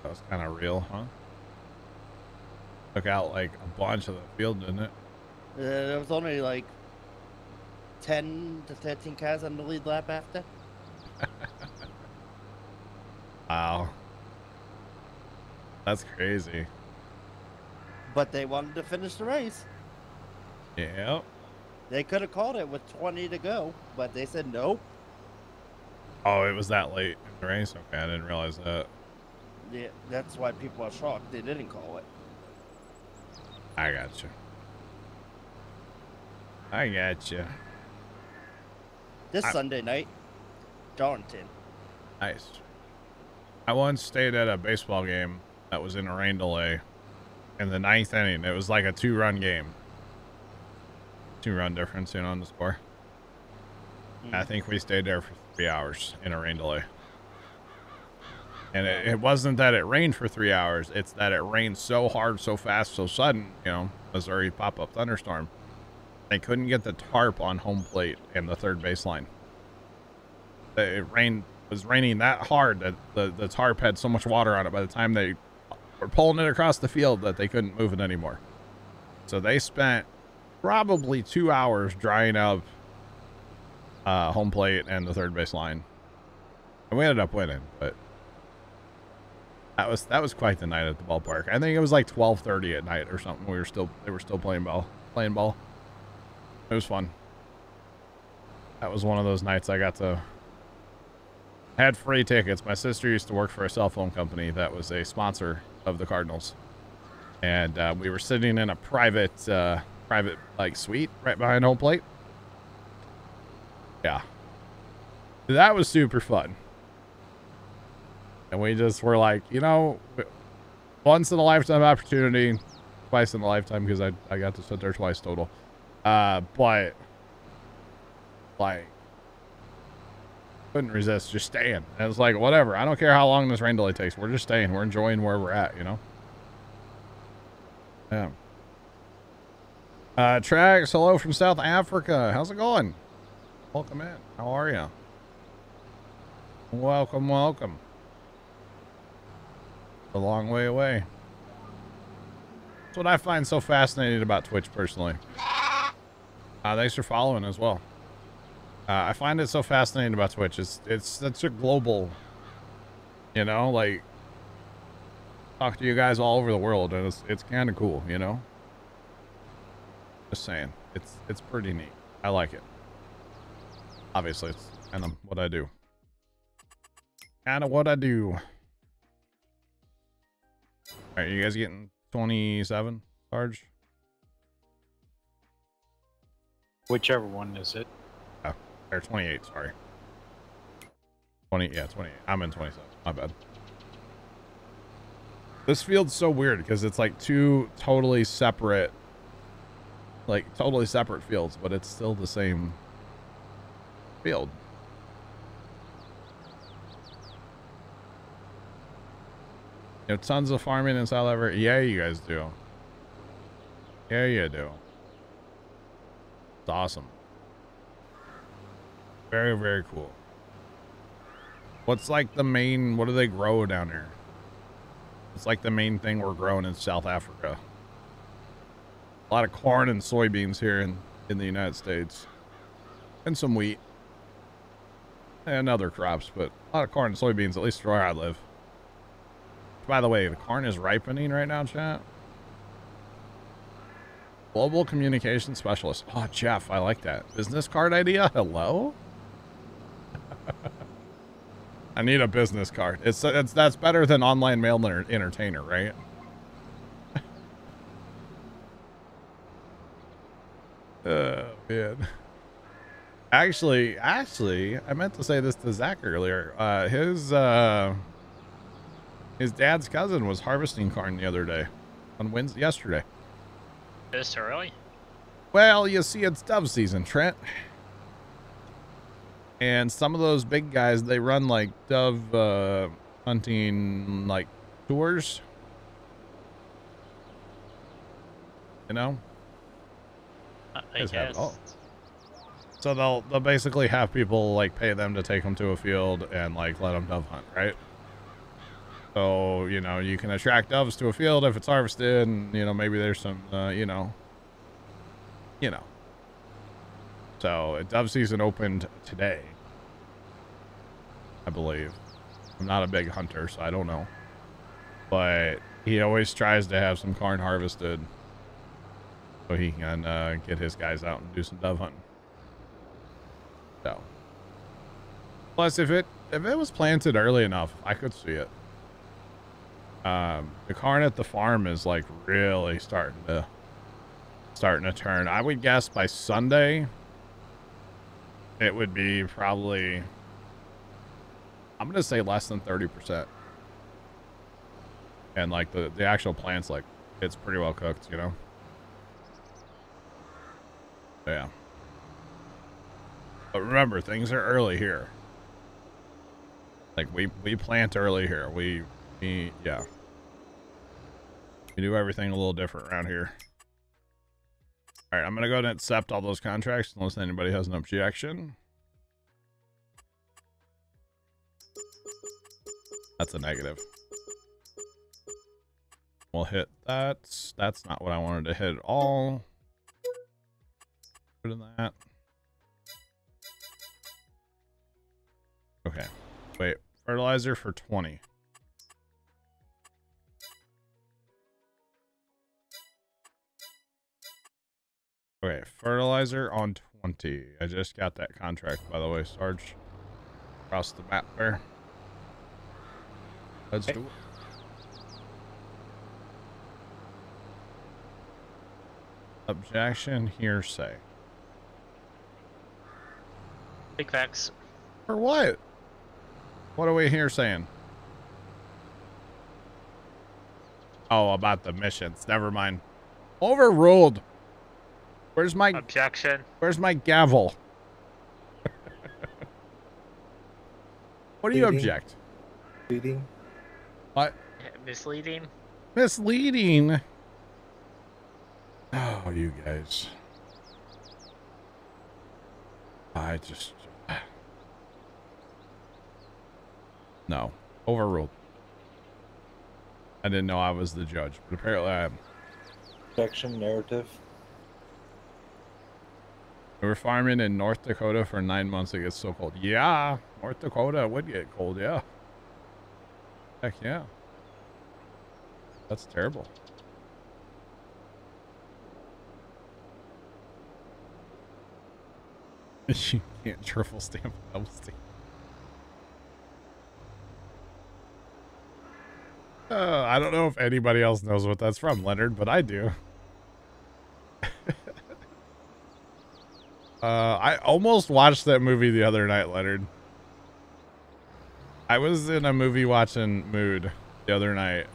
That was kind of real, huh? Took out like a bunch of the field, didn't it? Uh, there was only like 10 to 13 cars on the lead lap after. Wow. That's crazy. But they wanted to finish the race. Yep. They could have called it with 20 to go, but they said nope. Oh, it was that late in the race? Okay, I didn't realize that. Yeah, that's why people are shocked they didn't call it. I got you. I got you. This I- Sunday night, Darlington. Nice. I once stayed at a baseball game that was in a rain delay in the ninth inning. It was like a two run game. Two run difference, you know, on the score. I hmm. think we stayed there for three hours in a rain delay. And it, it wasn't that it rained for three hours, it's that it rained so hard, so fast, so sudden, you know, Missouri pop up thunderstorm. They couldn't get the tarp on home plate and the third baseline. It rained was raining that hard that the, the tarp had so much water on it by the time they were pulling it across the field that they couldn't move it anymore. So they spent probably two hours drying up uh, home plate and the third base line. And we ended up winning, but that was that was quite the night at the ballpark. I think it was like twelve thirty at night or something. We were still they were still playing ball playing ball. It was fun. That was one of those nights I got to had free tickets. My sister used to work for a cell phone company that was a sponsor of the Cardinals, and uh, we were sitting in a private, uh, private like suite right behind home plate. Yeah, that was super fun. And we just were like, you know, once in a lifetime opportunity, twice in a lifetime because I I got to sit there twice total. Uh, but like couldn't resist just staying. And it's like, whatever. I don't care how long this rain delay takes. We're just staying. We're enjoying where we're at, you know? Yeah. Uh, Trax, hello from South Africa. How's it going? Welcome in. How are you? Welcome, welcome. A long way away. That's what I find so fascinating about Twitch, personally. Uh, thanks for following as well. Uh, I find it so fascinating about Twitch. It's it's such a global, you know, like talk to you guys all over the world, and it's it's kind of cool, you know. Just saying, it's it's pretty neat. I like it. Obviously, it's kind of what I do. Kind of what I do. All right, you guys getting twenty-seven, Sarge? Whichever one is it? Yeah, Or 28, sorry. 20, yeah, 28. I'm in 27. My bad. This field's so weird because it's like two totally separate, like totally separate fields, but it's still the same field. You know, tons of farming in South. Yeah, you guys do. Yeah, you do. It's awesome. Very, very cool. What's like the main, what do they grow down there? It's like the main thing we're growing in South Africa. A lot of corn and soybeans here in, in the United States. And some wheat. And other crops, but a lot of corn and soybeans, at least where I live. By the way, the corn is ripening right now, chat. Global communication specialist. Oh, Jeff, I like that. Business card idea? Hello? I need a business card. It's, it's that's better than online mail enter- entertainer, right? oh man. Actually, actually, I meant to say this to Zach earlier. Uh, his uh, his dad's cousin was harvesting corn the other day, on Wednesday, yesterday. This early? Well, you see, it's dove season, Trent. And some of those big guys, they run like dove uh, hunting like tours. You know? I Guys have it guess. So they'll they'll basically have people like pay them to take them to a field and like let them dove hunt, right? So you know you can attract doves to a field if it's harvested, and you know maybe there's some uh, you know, you know. So dove season opened today, I believe. I'm not a big hunter, so I don't know, but he always tries to have some corn harvested so he can uh, get his guys out and do some dove hunting. So, plus if it if it was planted early enough, I could see it. Um, the corn at the farm is like really starting to starting to turn. I would guess by Sunday, it would be probably. I'm gonna say less than thirty percent. And like the the actual plant's like it's pretty well cooked, you know. Yeah. But remember, things are early here. Like we we plant early here. We we yeah. We do everything a little different around here. All right, I'm gonna go ahead and accept all those contracts unless anybody has an objection. That's a negative. We'll hit that. That's not what I wanted to hit at all. Put in that. Okay. Wait. Fertilizer for 20. Okay. Fertilizer on 20. I just got that contract, by the way, Sarge. Across the map there. Let's Okay. do it. Objection hearsay. Big facts. For what? What are we here saying? Oh, about the missions. Never mind. Overruled. Where's my Objection. Where's my gavel? what do you Feeding. object? Feeding. What? Misleading. Misleading. Oh, you guys. I just. No. Overruled. I didn't know I was the judge, but apparently I am. Objection. Narrative. We were farming in North Dakota for nine months. It gets so cold. Yeah, North Dakota would get cold. Yeah. Heck yeah. That's terrible. you can't triple stamp double stamp. Uh, I don't know if anybody else knows what that's from, Leonard, but I do. Uh, I almost watched that movie the other night, Leonard. I was in a movie watching mood the other night,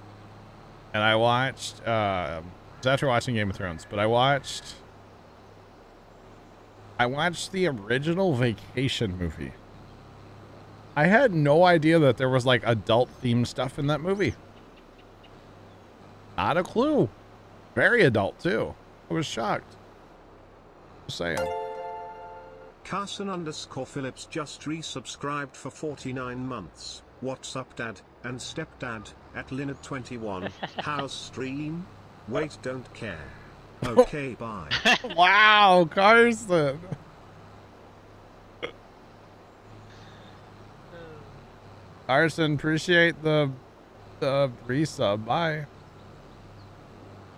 and I watched. Uh, it was after watching Game of Thrones, but I watched. I watched the original Vacation movie. I had no idea that there was like adult themed stuff in that movie. Not a clue. Very adult too. I was shocked. Just saying. Carson underscore Phillips just resubscribed for 49 months. What's up, Dad and Stepdad at Linnet21? How's stream? Wait, don't care. Okay, bye. wow, Carson. Carson, appreciate the the resub. Bye.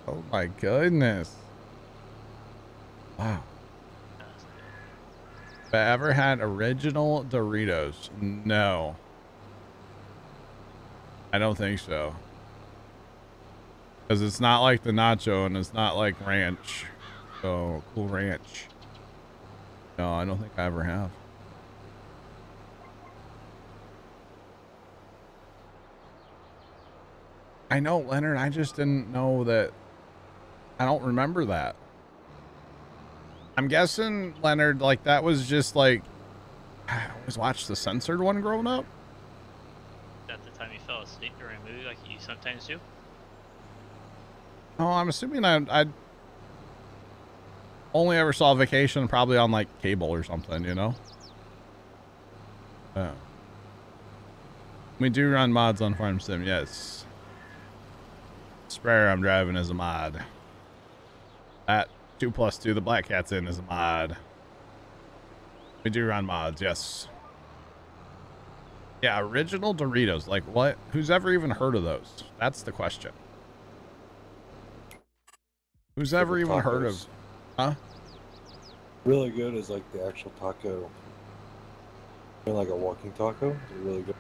Oh my goodness. Wow. Have I ever had original Doritos? No. I don't think so. Because it's not like the nacho and it's not like ranch. So, cool ranch. No, I don't think I ever have. I know, Leonard. I just didn't know that. I don't remember that. I'm guessing, Leonard, like that was just like. I always watched the censored one growing up. At the time you fell asleep during a movie, like you sometimes do. Oh, I'm assuming I I only ever saw Vacation probably on like cable or something, you know. Oh. We do run mods on Farm Sim, yes. Sprayer I'm driving is a mod. That two plus two the Black Cat's in is a mod. We do run mods, yes. Yeah, original Doritos. Like what? Who's ever even heard of those? That's the question. Who's ever even heard of? Huh? Really good is like the actual taco. You know, like a walking taco. They're really good.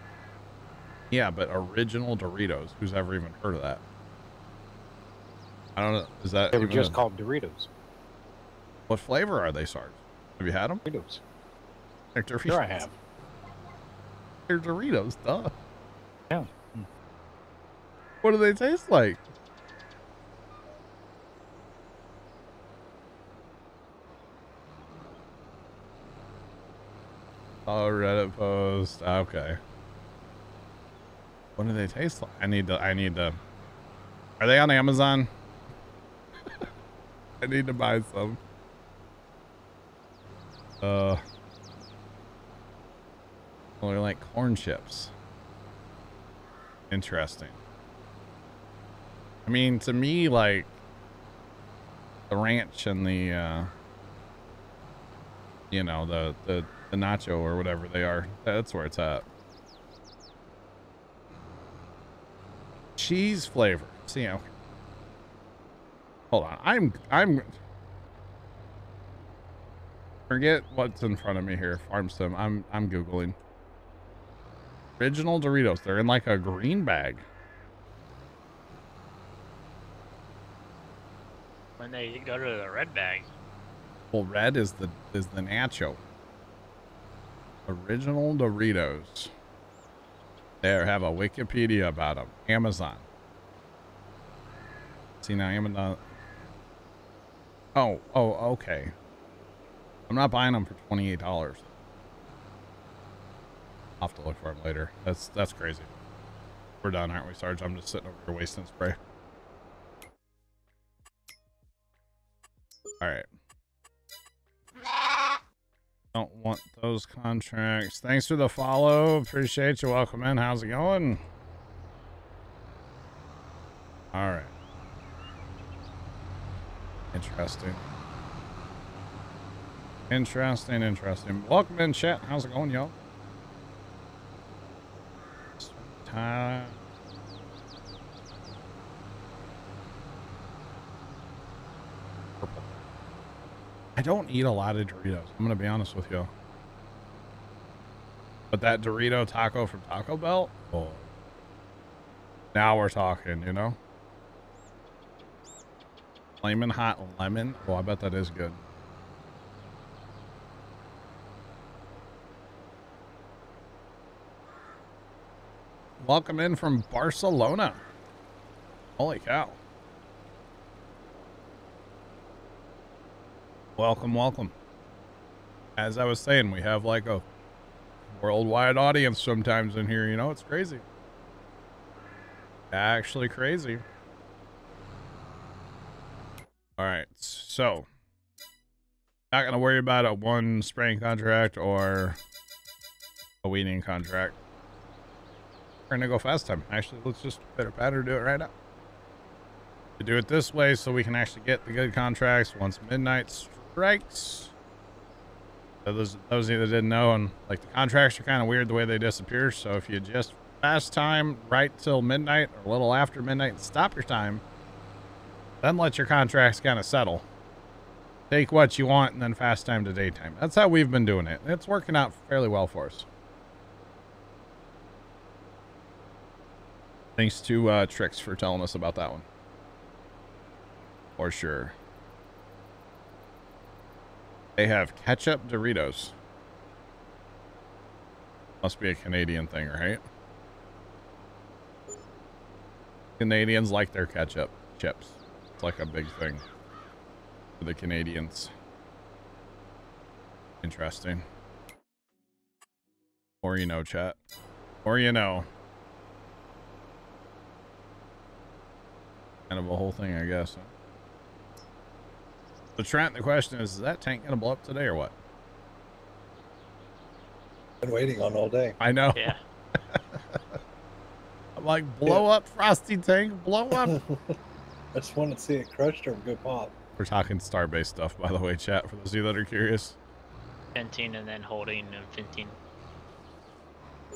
Yeah, but original Doritos. Who's ever even heard of that? I don't know. Is that They were just a- called Doritos. What flavor are they, Sarge? Have you had them? Doritos. They're Doritos. Sure, I have. They're Doritos, duh. Yeah. What do they taste like? Oh, Reddit post. Okay. What do they taste like? I need to. I need to. Are they on Amazon? I need to buy some. Uh. Well, they're like corn chips. Interesting. I mean, to me, like the ranch and the, uh, you know, the the the nacho or whatever they are. That's where it's at. Cheese flavor. See, okay. Hold on. I'm I'm. Forget what's in front of me here, Farm Sim. I'm I'm googling. Original Doritos. They're in like a green bag. When they go to the red bag, Well, red is the is the nacho. Original Doritos. There, have a Wikipedia about them. Amazon. See now, Amazon. Oh, oh, okay. I'm not buying them for twenty eight dollars. I'll have to look for them later. That's that's crazy. We're done, aren't we, Sarge? I'm just sitting over here wasting spray. All right. Don't want those contracts. Thanks for the follow. Appreciate you. Welcome in. How's it going? All right. Interesting. Interesting, interesting. Welcome in, chat. How's it going, y'all? Time. Purple. I don't eat a lot of Doritos. I'm gonna be honest with you. But that Dorito taco from Taco Bell, oh. Now we're talking, you know? Flaming hot lemon. Oh, I bet that is good. Welcome in from Barcelona. Holy cow. Welcome, welcome. As I was saying, we have like a worldwide audience sometimes in here, you know, it's crazy. Actually crazy. All right, so not gonna worry about a one spraying contract or a weaning contract. We're gonna go fast time. Actually, let's just better patter do it right now. To do it this way so we can actually get the good contracts once midnight strikes. So those those of you that didn't know, and like the contracts are kind of weird the way they disappear. So if you just fast time right till midnight or a little after midnight and stop your time, then let your contracts kind of settle. take what you want and then fast time to daytime. That's how we've been doing it. It's working out fairly well for us. Thanks to uh, Trix for telling us about that one. For sure. They have ketchup Doritos. Must be a Canadian thing, right? Canadians like their ketchup chips. It's like a big thing for the Canadians. Interesting. Or you know, chat. Or you know. Kind of a whole thing, I guess. So Trent, the question is, is that tank gonna blow up today or what? Been waiting on all day. I know. Yeah. I'm like, blow up Frosty Tank, blow up. I just wanted to see it crushed or go pop. We're talking Starbase stuff, by the way, chat, for those of you that are curious. Venting and then holding and venting.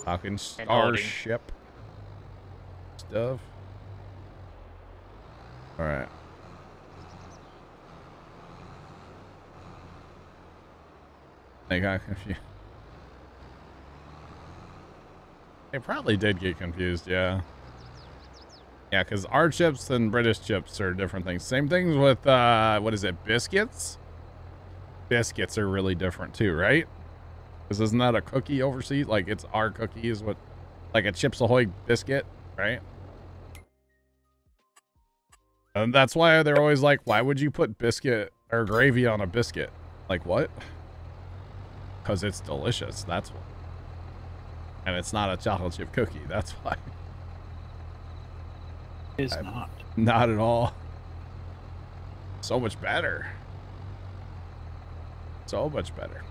Talking Starship stuff. Alright. They got confused. They probably did get confused, yeah. Yeah, because our chips and British chips are different things. Same things with, uh, what is it, biscuits? Biscuits are really different too, right? Because isn't that a cookie overseas? Like, it's our cookie is what, like a Chips Ahoy biscuit, right? And that's why they're always like, why would you put biscuit or gravy on a biscuit? Like, what? Because it's delicious. That's why. And it's not a chocolate chip cookie. That's why. Is I- not. Not at all. So much better. So much better.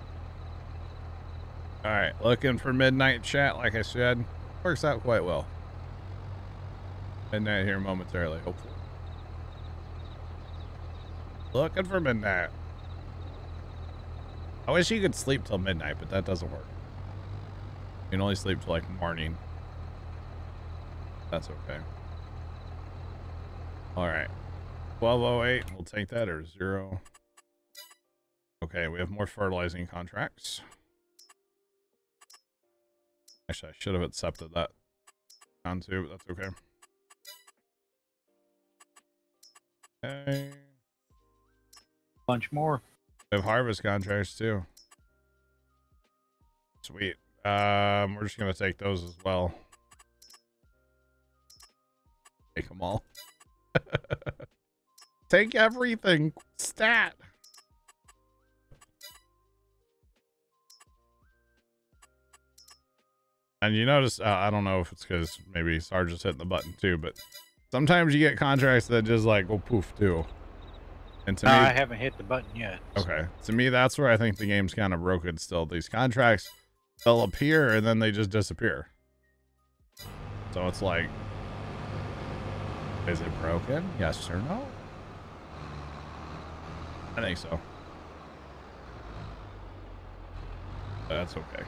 All right, looking for midnight chat. Like I said, works out quite well. Midnight here momentarily, hopefully. Looking for midnight. I wish you could sleep till midnight, but that doesn't work. You can only sleep till like morning. That's okay. All right. 1208. We'll take that or zero. Okay, we have more fertilizing contracts. Actually, I should have accepted that down too, but that's okay. Okay. Bunch more. We have harvest contracts too. Sweet. Um, we're just gonna take those as well. Take them all. take everything. Stat. And you notice, uh, I don't know if it's because maybe Sarge is hitting the button too, but sometimes you get contracts that just like go poof too. And to No, me, I haven't hit the button yet. Okay. To me, that's where I think the game's kind of broken still. These contracts, they'll appear and then they just disappear. So it's like, is it broken? Yes or no? I think so. That's okay.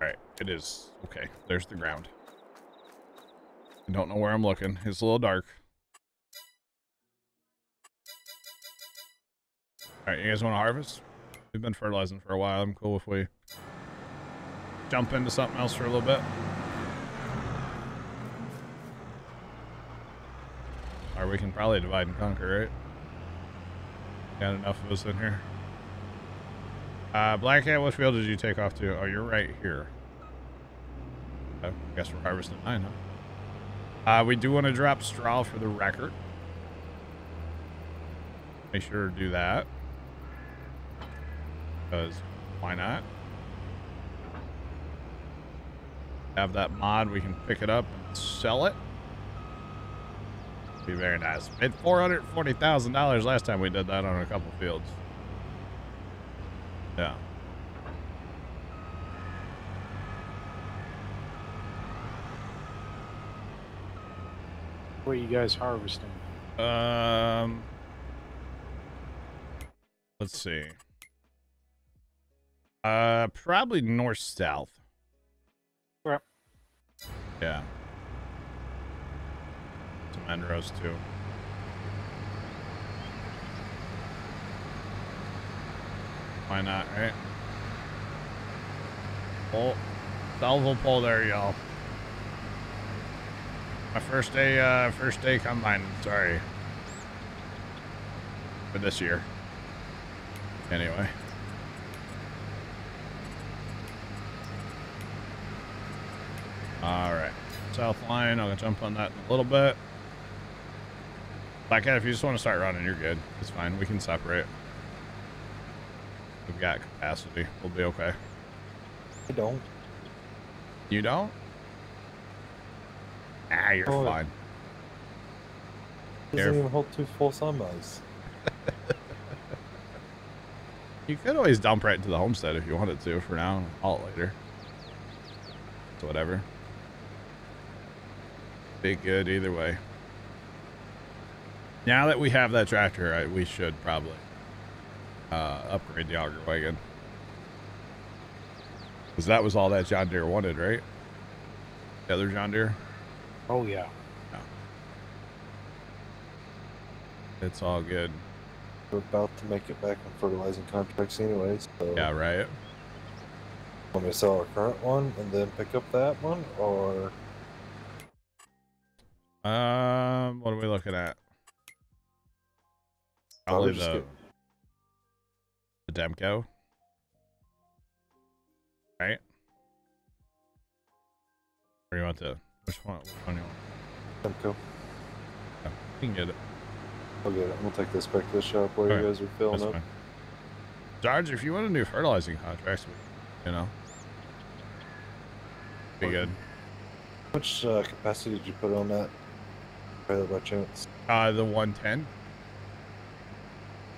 Alright, it is. Okay, there's the ground. I don't know where I'm looking. It's a little dark. Alright, you guys want to harvest? We've been fertilizing for a while. I'm cool if we jump into something else for a little bit. Or we can probably divide and conquer, right? Got enough of us in here. Uh, Black Hat, what field did you take off to? Oh, you're right here. I guess we're harvesting nine, huh? Uh, we do want to drop straw for the record. Make sure to do that. Because why not? Have that mod, we can pick it up and sell it. Be very nice. Made four hundred forty thousand dollars last time we did that on a couple fields. Yeah. What are you guys harvesting? Um. Let's see. Uh, probably north south. Yep. Yeah. To Menros too. Why not, right? Pull. Salvo pull, there y'all. My first day, uh, first day combined. sorry. For this year. Anyway. Alright. South line, I'm gonna jump on that in a little bit. Blackhead, if you just want to start running, you're good. It's fine. We can separate. We've got capacity. We'll be okay. I don't. You don't? Ah, you're Oh. fine. Doesn't even hold two full semis. You could always dump right into the homestead if you wanted to for now. It later. So whatever. Be good either way. Now that we have that tractor, I, we should probably uh, upgrade the auger wagon. Because that was all that John Deere wanted, right? The other John Deere? Oh yeah. It's all good. We're about to make it back on fertilizing contracts anyways. So Yeah, right? want me to sell our current one and then pick up that one, or Um, what are we looking at? Probably the get- the Demco, right? Or you want to? Which one? Which one you want? Yeah, you can get it. I'll get it. We'll take this back to the shop while Okay, you guys are filling That's up. fine. Sarge, if you want to do fertilizing contracts, we- you know, be good. How much uh, capacity did you put on that chance? Uh, the 110.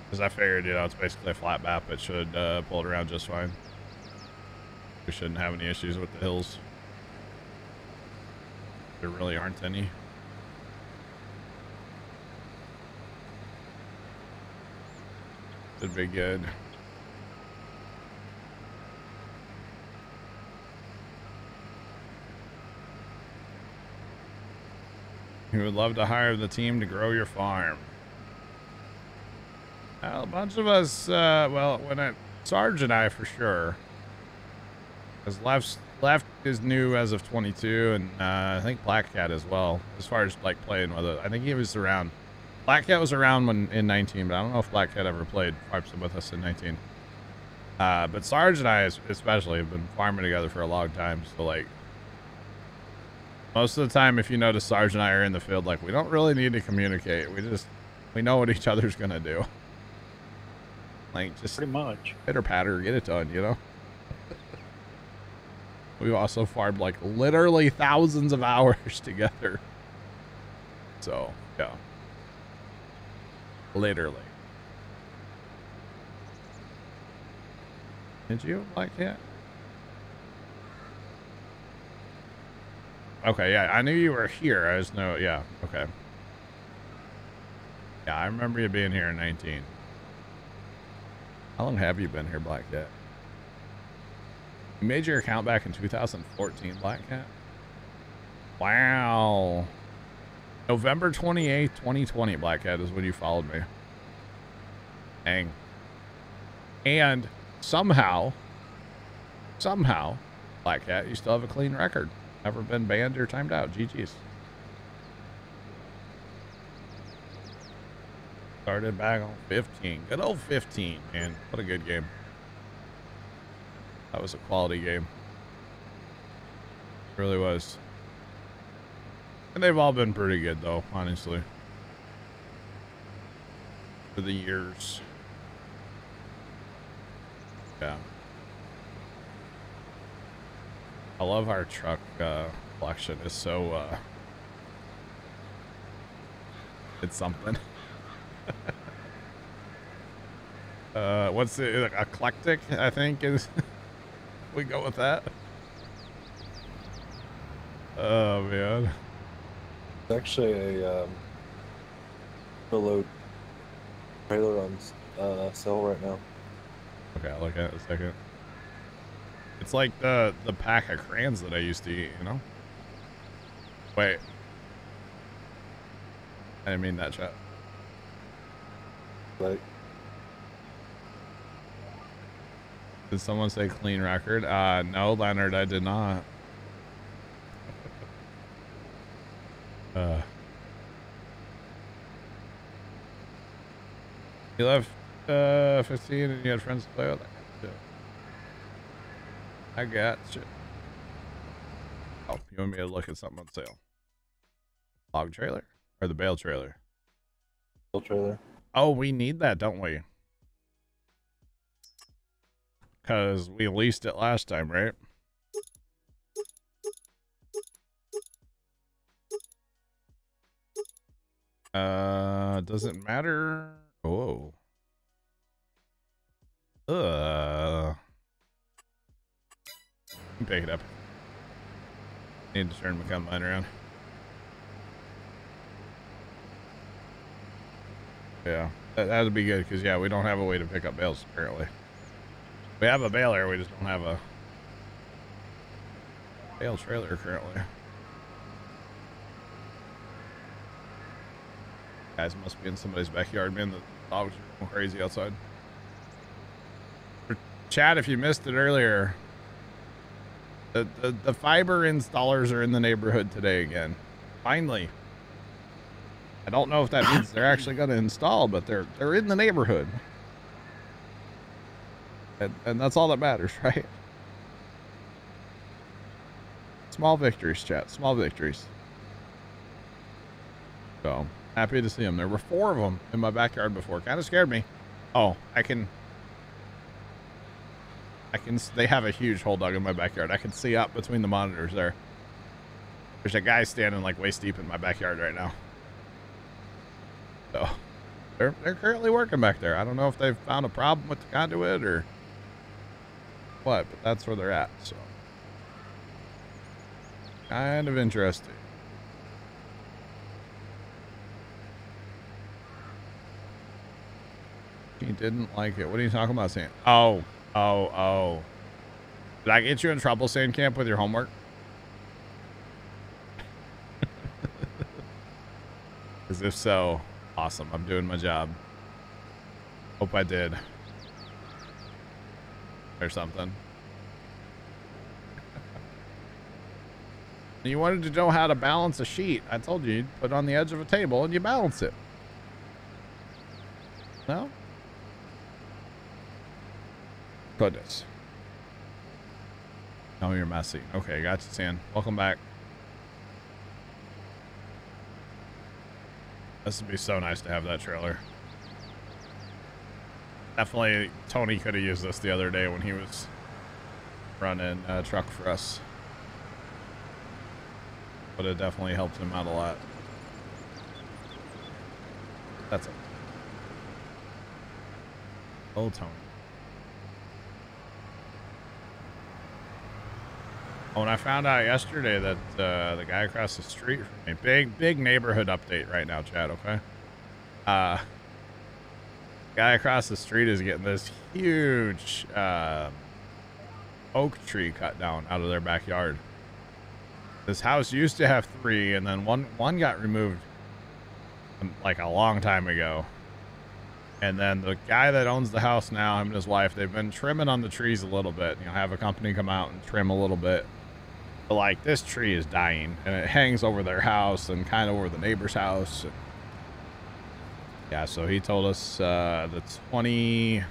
Because I figured, you know, it's basically a flat map. It should uh, pull it around just fine. We shouldn't have any issues with the hills. There really aren't any. Should be good. You would love to hire the team to grow your farm. Well, a bunch of us, uh, well, when it, Sarge and I for sure. Because left, left is new as of 22, and uh, I think Black Cat as well, as far as like playing with it. I think he was around. Black Cat was around when in 19, but I don't know if Black Cat ever played Farmsim with us in 19. Uh, but Sarge and I, especially, have been farming together for a long time. So, like, most of the time, if you notice, Sarge and I are in the field, like, we don't really need to communicate. We just, we know what each other's going to do. Like, just Pretty much. pitter patter, get it done, you know? We've also farmed, like, literally thousands of hours together. So, yeah. Literally. Did you like it? Okay, yeah, I knew you were here. I just know, yeah, okay. Yeah, I remember you being here in 19. How long have you been here, Black Cat? You made your account back in 2014, Black Cat? Wow. November 28th, 2020, Black Cat is when you followed me. Dang. And somehow, somehow, Black Cat, you still have a clean record. Never been banned or timed out. GG's. Started back on 15. Good old 15, man. What a good game. That was a quality game. really was. And they've all been pretty good, though, honestly. For the years. Yeah. I love our truck uh, collection. It's so, uh, it's something. uh, what's it? Eclectic, I think is. we go with that. Oh man. It's actually a um, load trailer on uh, sale right now. Okay, I'll look at it in a second. It's like the the pack of crayons that I used to eat, you know? Wait. I didn't mean that chat. Like Did someone say clean record? Uh, no, Leonard, I did not. uh, you left uh, 15 and you had friends to play with? I got you. Oh, you want me to look at something on sale? Log trailer or the bale trailer? Trailer. Oh, we need that, don't we? Because we leased it last time, right? Uh, doesn't matter. Oh. Uh. Pick it up. Need to turn my combine around. Yeah, that, that'd be good because yeah, we don't have a way to pick up bales apparently. We have a baler, we just don't have a bale trailer currently. Guys must be in somebody's backyard, man. The dogs are going crazy outside. Chad, if you missed it earlier, the, the, the fiber installers are in the neighborhood today again. Finally. I don't know if that means they're actually going to install, but they're they're in the neighborhood. And, and that's all that matters, right? Small victories, chat. Small victories. So, happy to see them. There were four of them in my backyard before. Kind of scared me. Oh, I can... I can... They have a huge hole dug in my backyard. I can see up between the monitors there. There's a guy standing like waist deep in my backyard right now. So they're they're currently working back there. I don't know if they've found a problem with the conduit or what, but that's where they're at. So kind of interesting. He didn't like it. What are you talking about, Sam? Oh, oh, oh. Did I get you in trouble, Sand Camp, with your homework? Because if so, Awesome. I'm doing my job. Hope I did. Or something. you wanted to know how to balance a sheet. I told you, you put it on the edge of a table and you balance it. No? Goodness. No, oh, you're messy. Okay, got you, San. Welcome back. This would be so nice to have that trailer. Definitely, Tony could have used this the other day when he was running a truck for us. But it definitely helped him out a lot. That's it. Oh, Tony. And I found out yesterday that uh, the guy across the street from me, big, big neighborhood update right now, Chad, okay? Uh, guy across the street is getting this huge uh, oak tree cut down out of their backyard. This house used to have three, and then one, one got removed um, like a long time ago. And then the guy that owns the house now, him and his wife, they've been trimming on the trees a little bit. You know, have a company come out and trim a little bit. But like this tree is dying and it hangs over their house and kind of over the neighbor's house. Yeah, so he told us uh, the 20,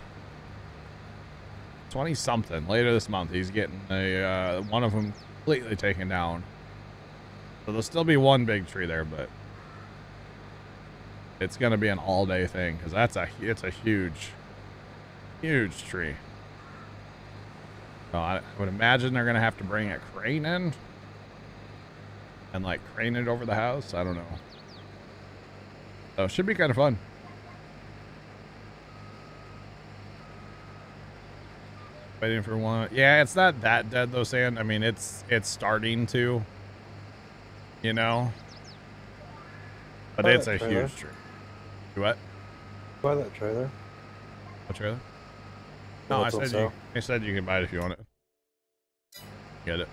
20 something later this month, he's getting a uh, one of them completely taken down. So there'll still be one big tree there, but it's going to be an all day thing because that's a, it's a huge, huge tree. So I would imagine they're going to have to bring a crane in and like crane it over the house. I don't know. So it should be kind of fun. Waiting for one. Yeah, it's not that dead though, Sand. I mean, it's it's starting to, you know. But Buy it's a trailer. huge tree. What? Buy that trailer. What trailer? No, I said you. I said you can buy it if you want it. Get it.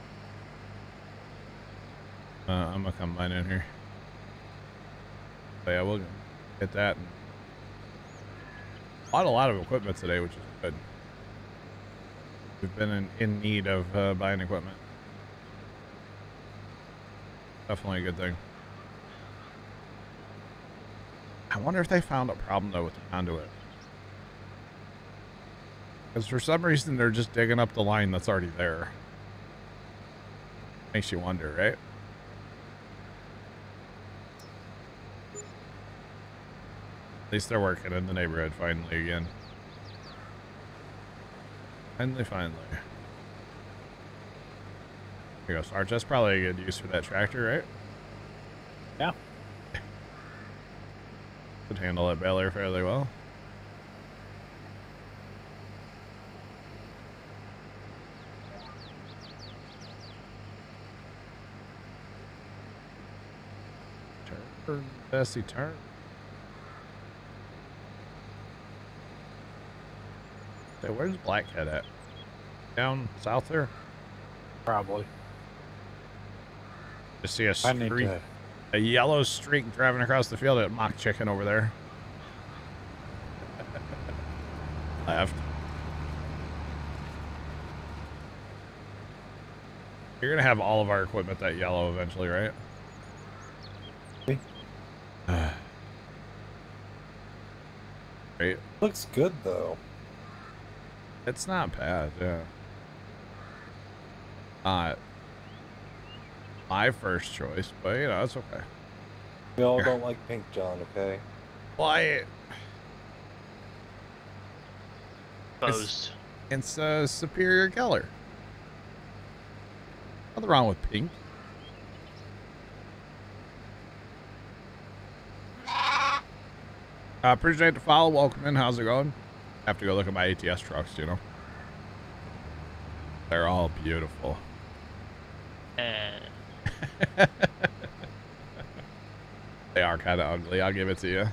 Uh, I'm gonna come mine in here. But yeah, we'll get that. Bought a lot of equipment today, which is good. we've been in, in need of uh, buying equipment. Definitely a good thing. I wonder if they found a problem though with the conduit. Because for some reason they're just digging up the line that's already there. Makes you wonder, right? At least they're working in the neighborhood finally again. Finally, finally. Here you go, Sarge. That's probably a good use for that tractor, right? Yeah. Could handle that baler fairly well. Turn, Bessie, turn. Say, where's Blackhead at? Down south there? Probably. Just see a I streak, to. a yellow streak driving across the field at mock chicken over there. Left. You're gonna have all of our equipment that yellow eventually, right? Me. Right. Looks good though. It's not bad, yeah. Not my first choice, but you know, it's okay. We all don't like pink, John. Okay. Why? Opposed. It's a uh, superior color. Nothing wrong with pink. I appreciate the follow. Welcome in. How's it going? Have to go look at my ATS trucks, you know. They're all beautiful. Eh, They are kind of ugly. I'll give it to you.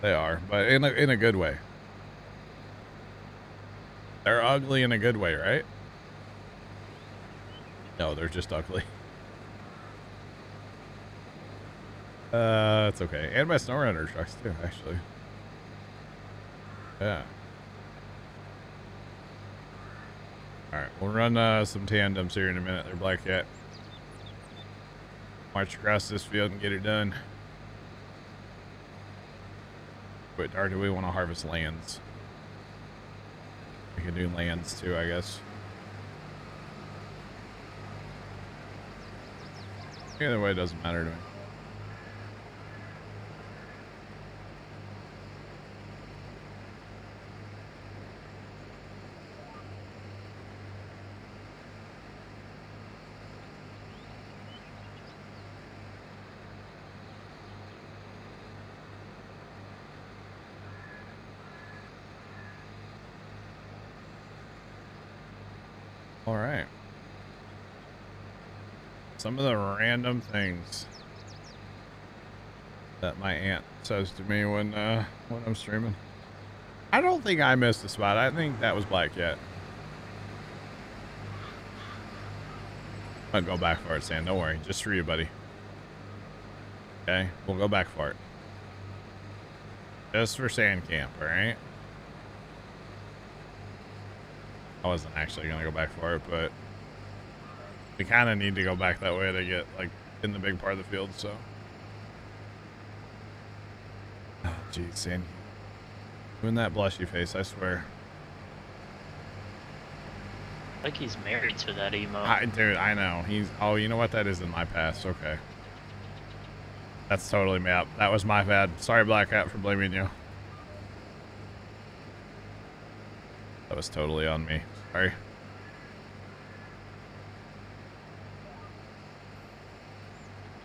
They are, but in a in a good way. They're ugly in a good way, right? No, they're just ugly. Uh, it's okay. And my SnowRunner trucks too, actually. Yeah. All right, we'll run uh, some tandems here in a minute. They're Black Cat. March across this field and get it done. But or do we want to harvest lands? We can do lands too, I guess. Either way, it doesn't matter to me. All right. Some of the random things that my aunt says to me when uh, when I'm streaming. I don't think I missed a spot. I think that was Black Cat. I'll go back for it, Sam. Don't worry. Just for you, buddy. Okay? We'll go back for it. Just for sand camp, alright? I wasn't actually gonna go back for it, but we kind of need to go back that way to get like in the big part of the field. So, oh, geez, Sandy, doing that blushy face, I swear. like he's married to that emo. I, dude, I know he's. Oh, you know what? That is in my past. Okay, that's totally me up. That was my bad. Sorry, Black Hat, for blaming you. That was totally on me. Sorry.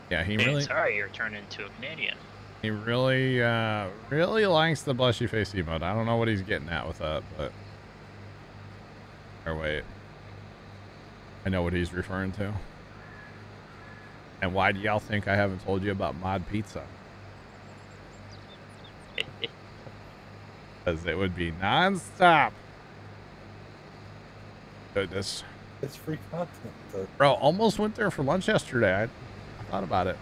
Yeah, he Hey, really, Sorry, you're turned into a Canadian. he really, uh, really likes the blushy face emote. I don't know what he's getting at with that, but. Or wait. I know what he's referring to. And why do y'all think I haven't told you about Mod Pizza? Because it would be non-stop. Goodness. It's free content. Though. Bro, almost went there for lunch yesterday. I, I thought about it.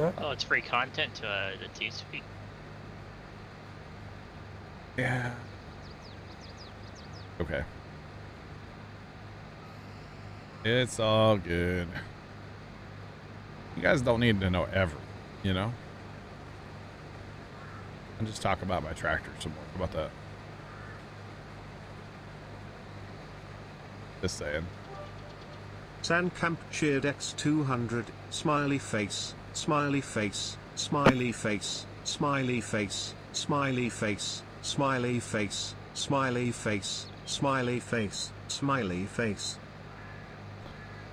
oh, it's free content to uh, the T-Speak. Yeah. Okay. It's all good. You guys don't need to know ever, you know? And just talk about my tractor some more. How about that? Just saying. Sandcamp cheered X200, smiley face, smiley face, smiley face, smiley face, smiley face, smiley face, smiley face, smiley face, smiley face.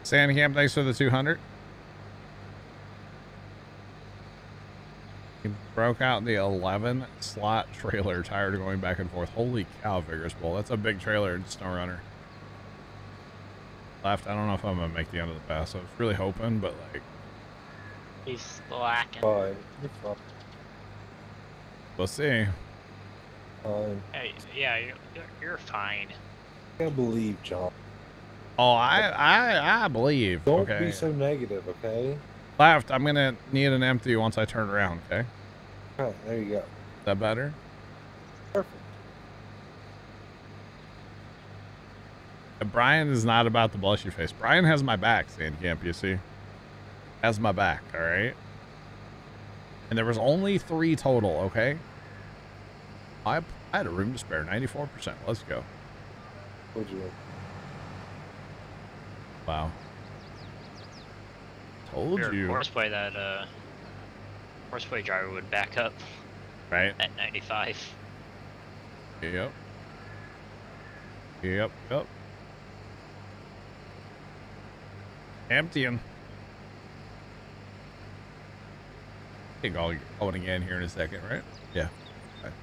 Sandcam, thanks for the 200. He broke out the 11 slot trailer, tired of going back and forth. Holy cow, Vigorous Bull. That's a big trailer in SnowRunner. Left. I don't know if I'm going to make the end of the pass. I was really hoping, but like, He's slacking. Fine. You're fine. we'll see. Fine. Hey, yeah, you're, you're, you're fine. I can't believe, John. Oh, I, I, I believe. Don't okay. be so negative, okay? Left. I'm going to need an empty once I turn around, okay? Is Alright, there you go. Is that better? Perfect. Uh, Brian is not about to bless your face. Brian has my back, Sandcamp, you see? Has my back, all right? And there was only three total, okay? I, I had a room to spare, 94%. Let's go. Would you? Wow. Told Your you, Horseplay that uh, horseplay driver would back up right? at 95. Yep. Yep, yep. Emptying. I think I'll going again here in a second, right? Yeah. Okay.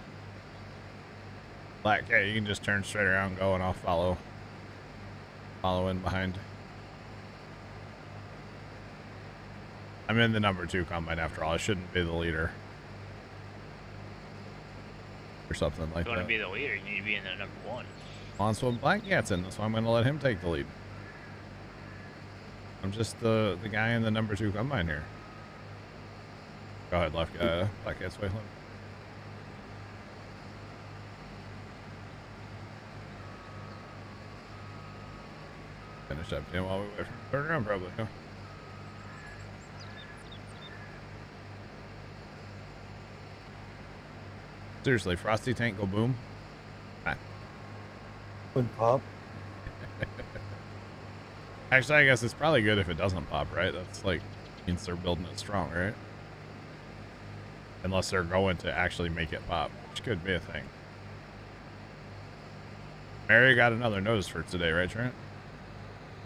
Black, yeah, you can just turn straight around and go, and I'll follow. Follow in behind. I'm in the number two combine after all. I shouldn't be the leader. Or something like If you want that. to be the leader, you need to be in the number one. On so Black Cat's in, so I'm going to let him take the lead. I'm just the the guy in the number two combine here. Go ahead, left guy. Black Cat's way. Finish up him while we wait for him turn around, probably. Huh? Seriously, Frosty Tank go boom. Wouldn't pop. Actually, I guess it's probably good if it doesn't pop, right? That's like means they're building it strong, right? Unless they're going to actually make it pop, which could be a thing. Mary got another nose for today, right, Trent?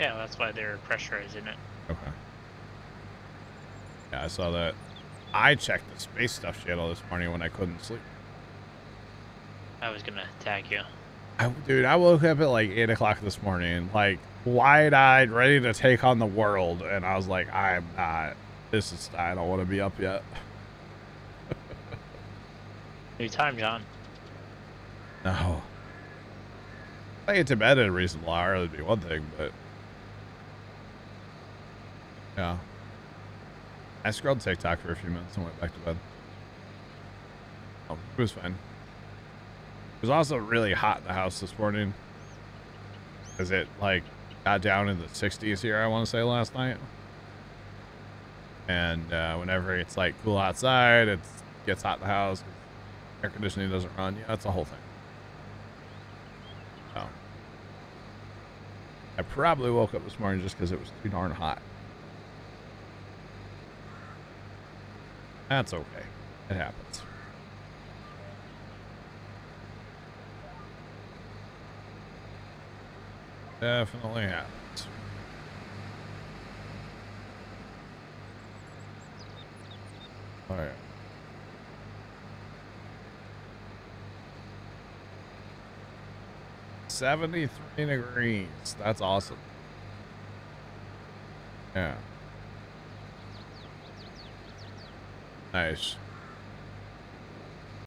Yeah, that's why they're pressurizing it. Okay. Yeah, I saw that. I checked the space stuff channel this morning when I couldn't sleep. I was gonna tag you. I, dude, I woke up at like eight o'clock this morning, like wide-eyed, ready to take on the world, and I was like, I'm not. This is. I don't want to be up yet. New time, John. No. If I get to bed at a reasonable hour, that'd be one thing, but yeah. I scrolled TikTok for a few minutes and went back to bed. Oh, it was fine. It was also really hot in the house this morning. As it like got down in the 60s here, I want to say last night. And uh, whenever it's like cool outside, it gets hot in the house. Air conditioning doesn't run. Yeah, that's the whole thing. So I probably woke up this morning just because it was too darn hot. That's okay. It happens. Definitely happens. All right. Seventy-three degrees. That's awesome. Yeah. Nice.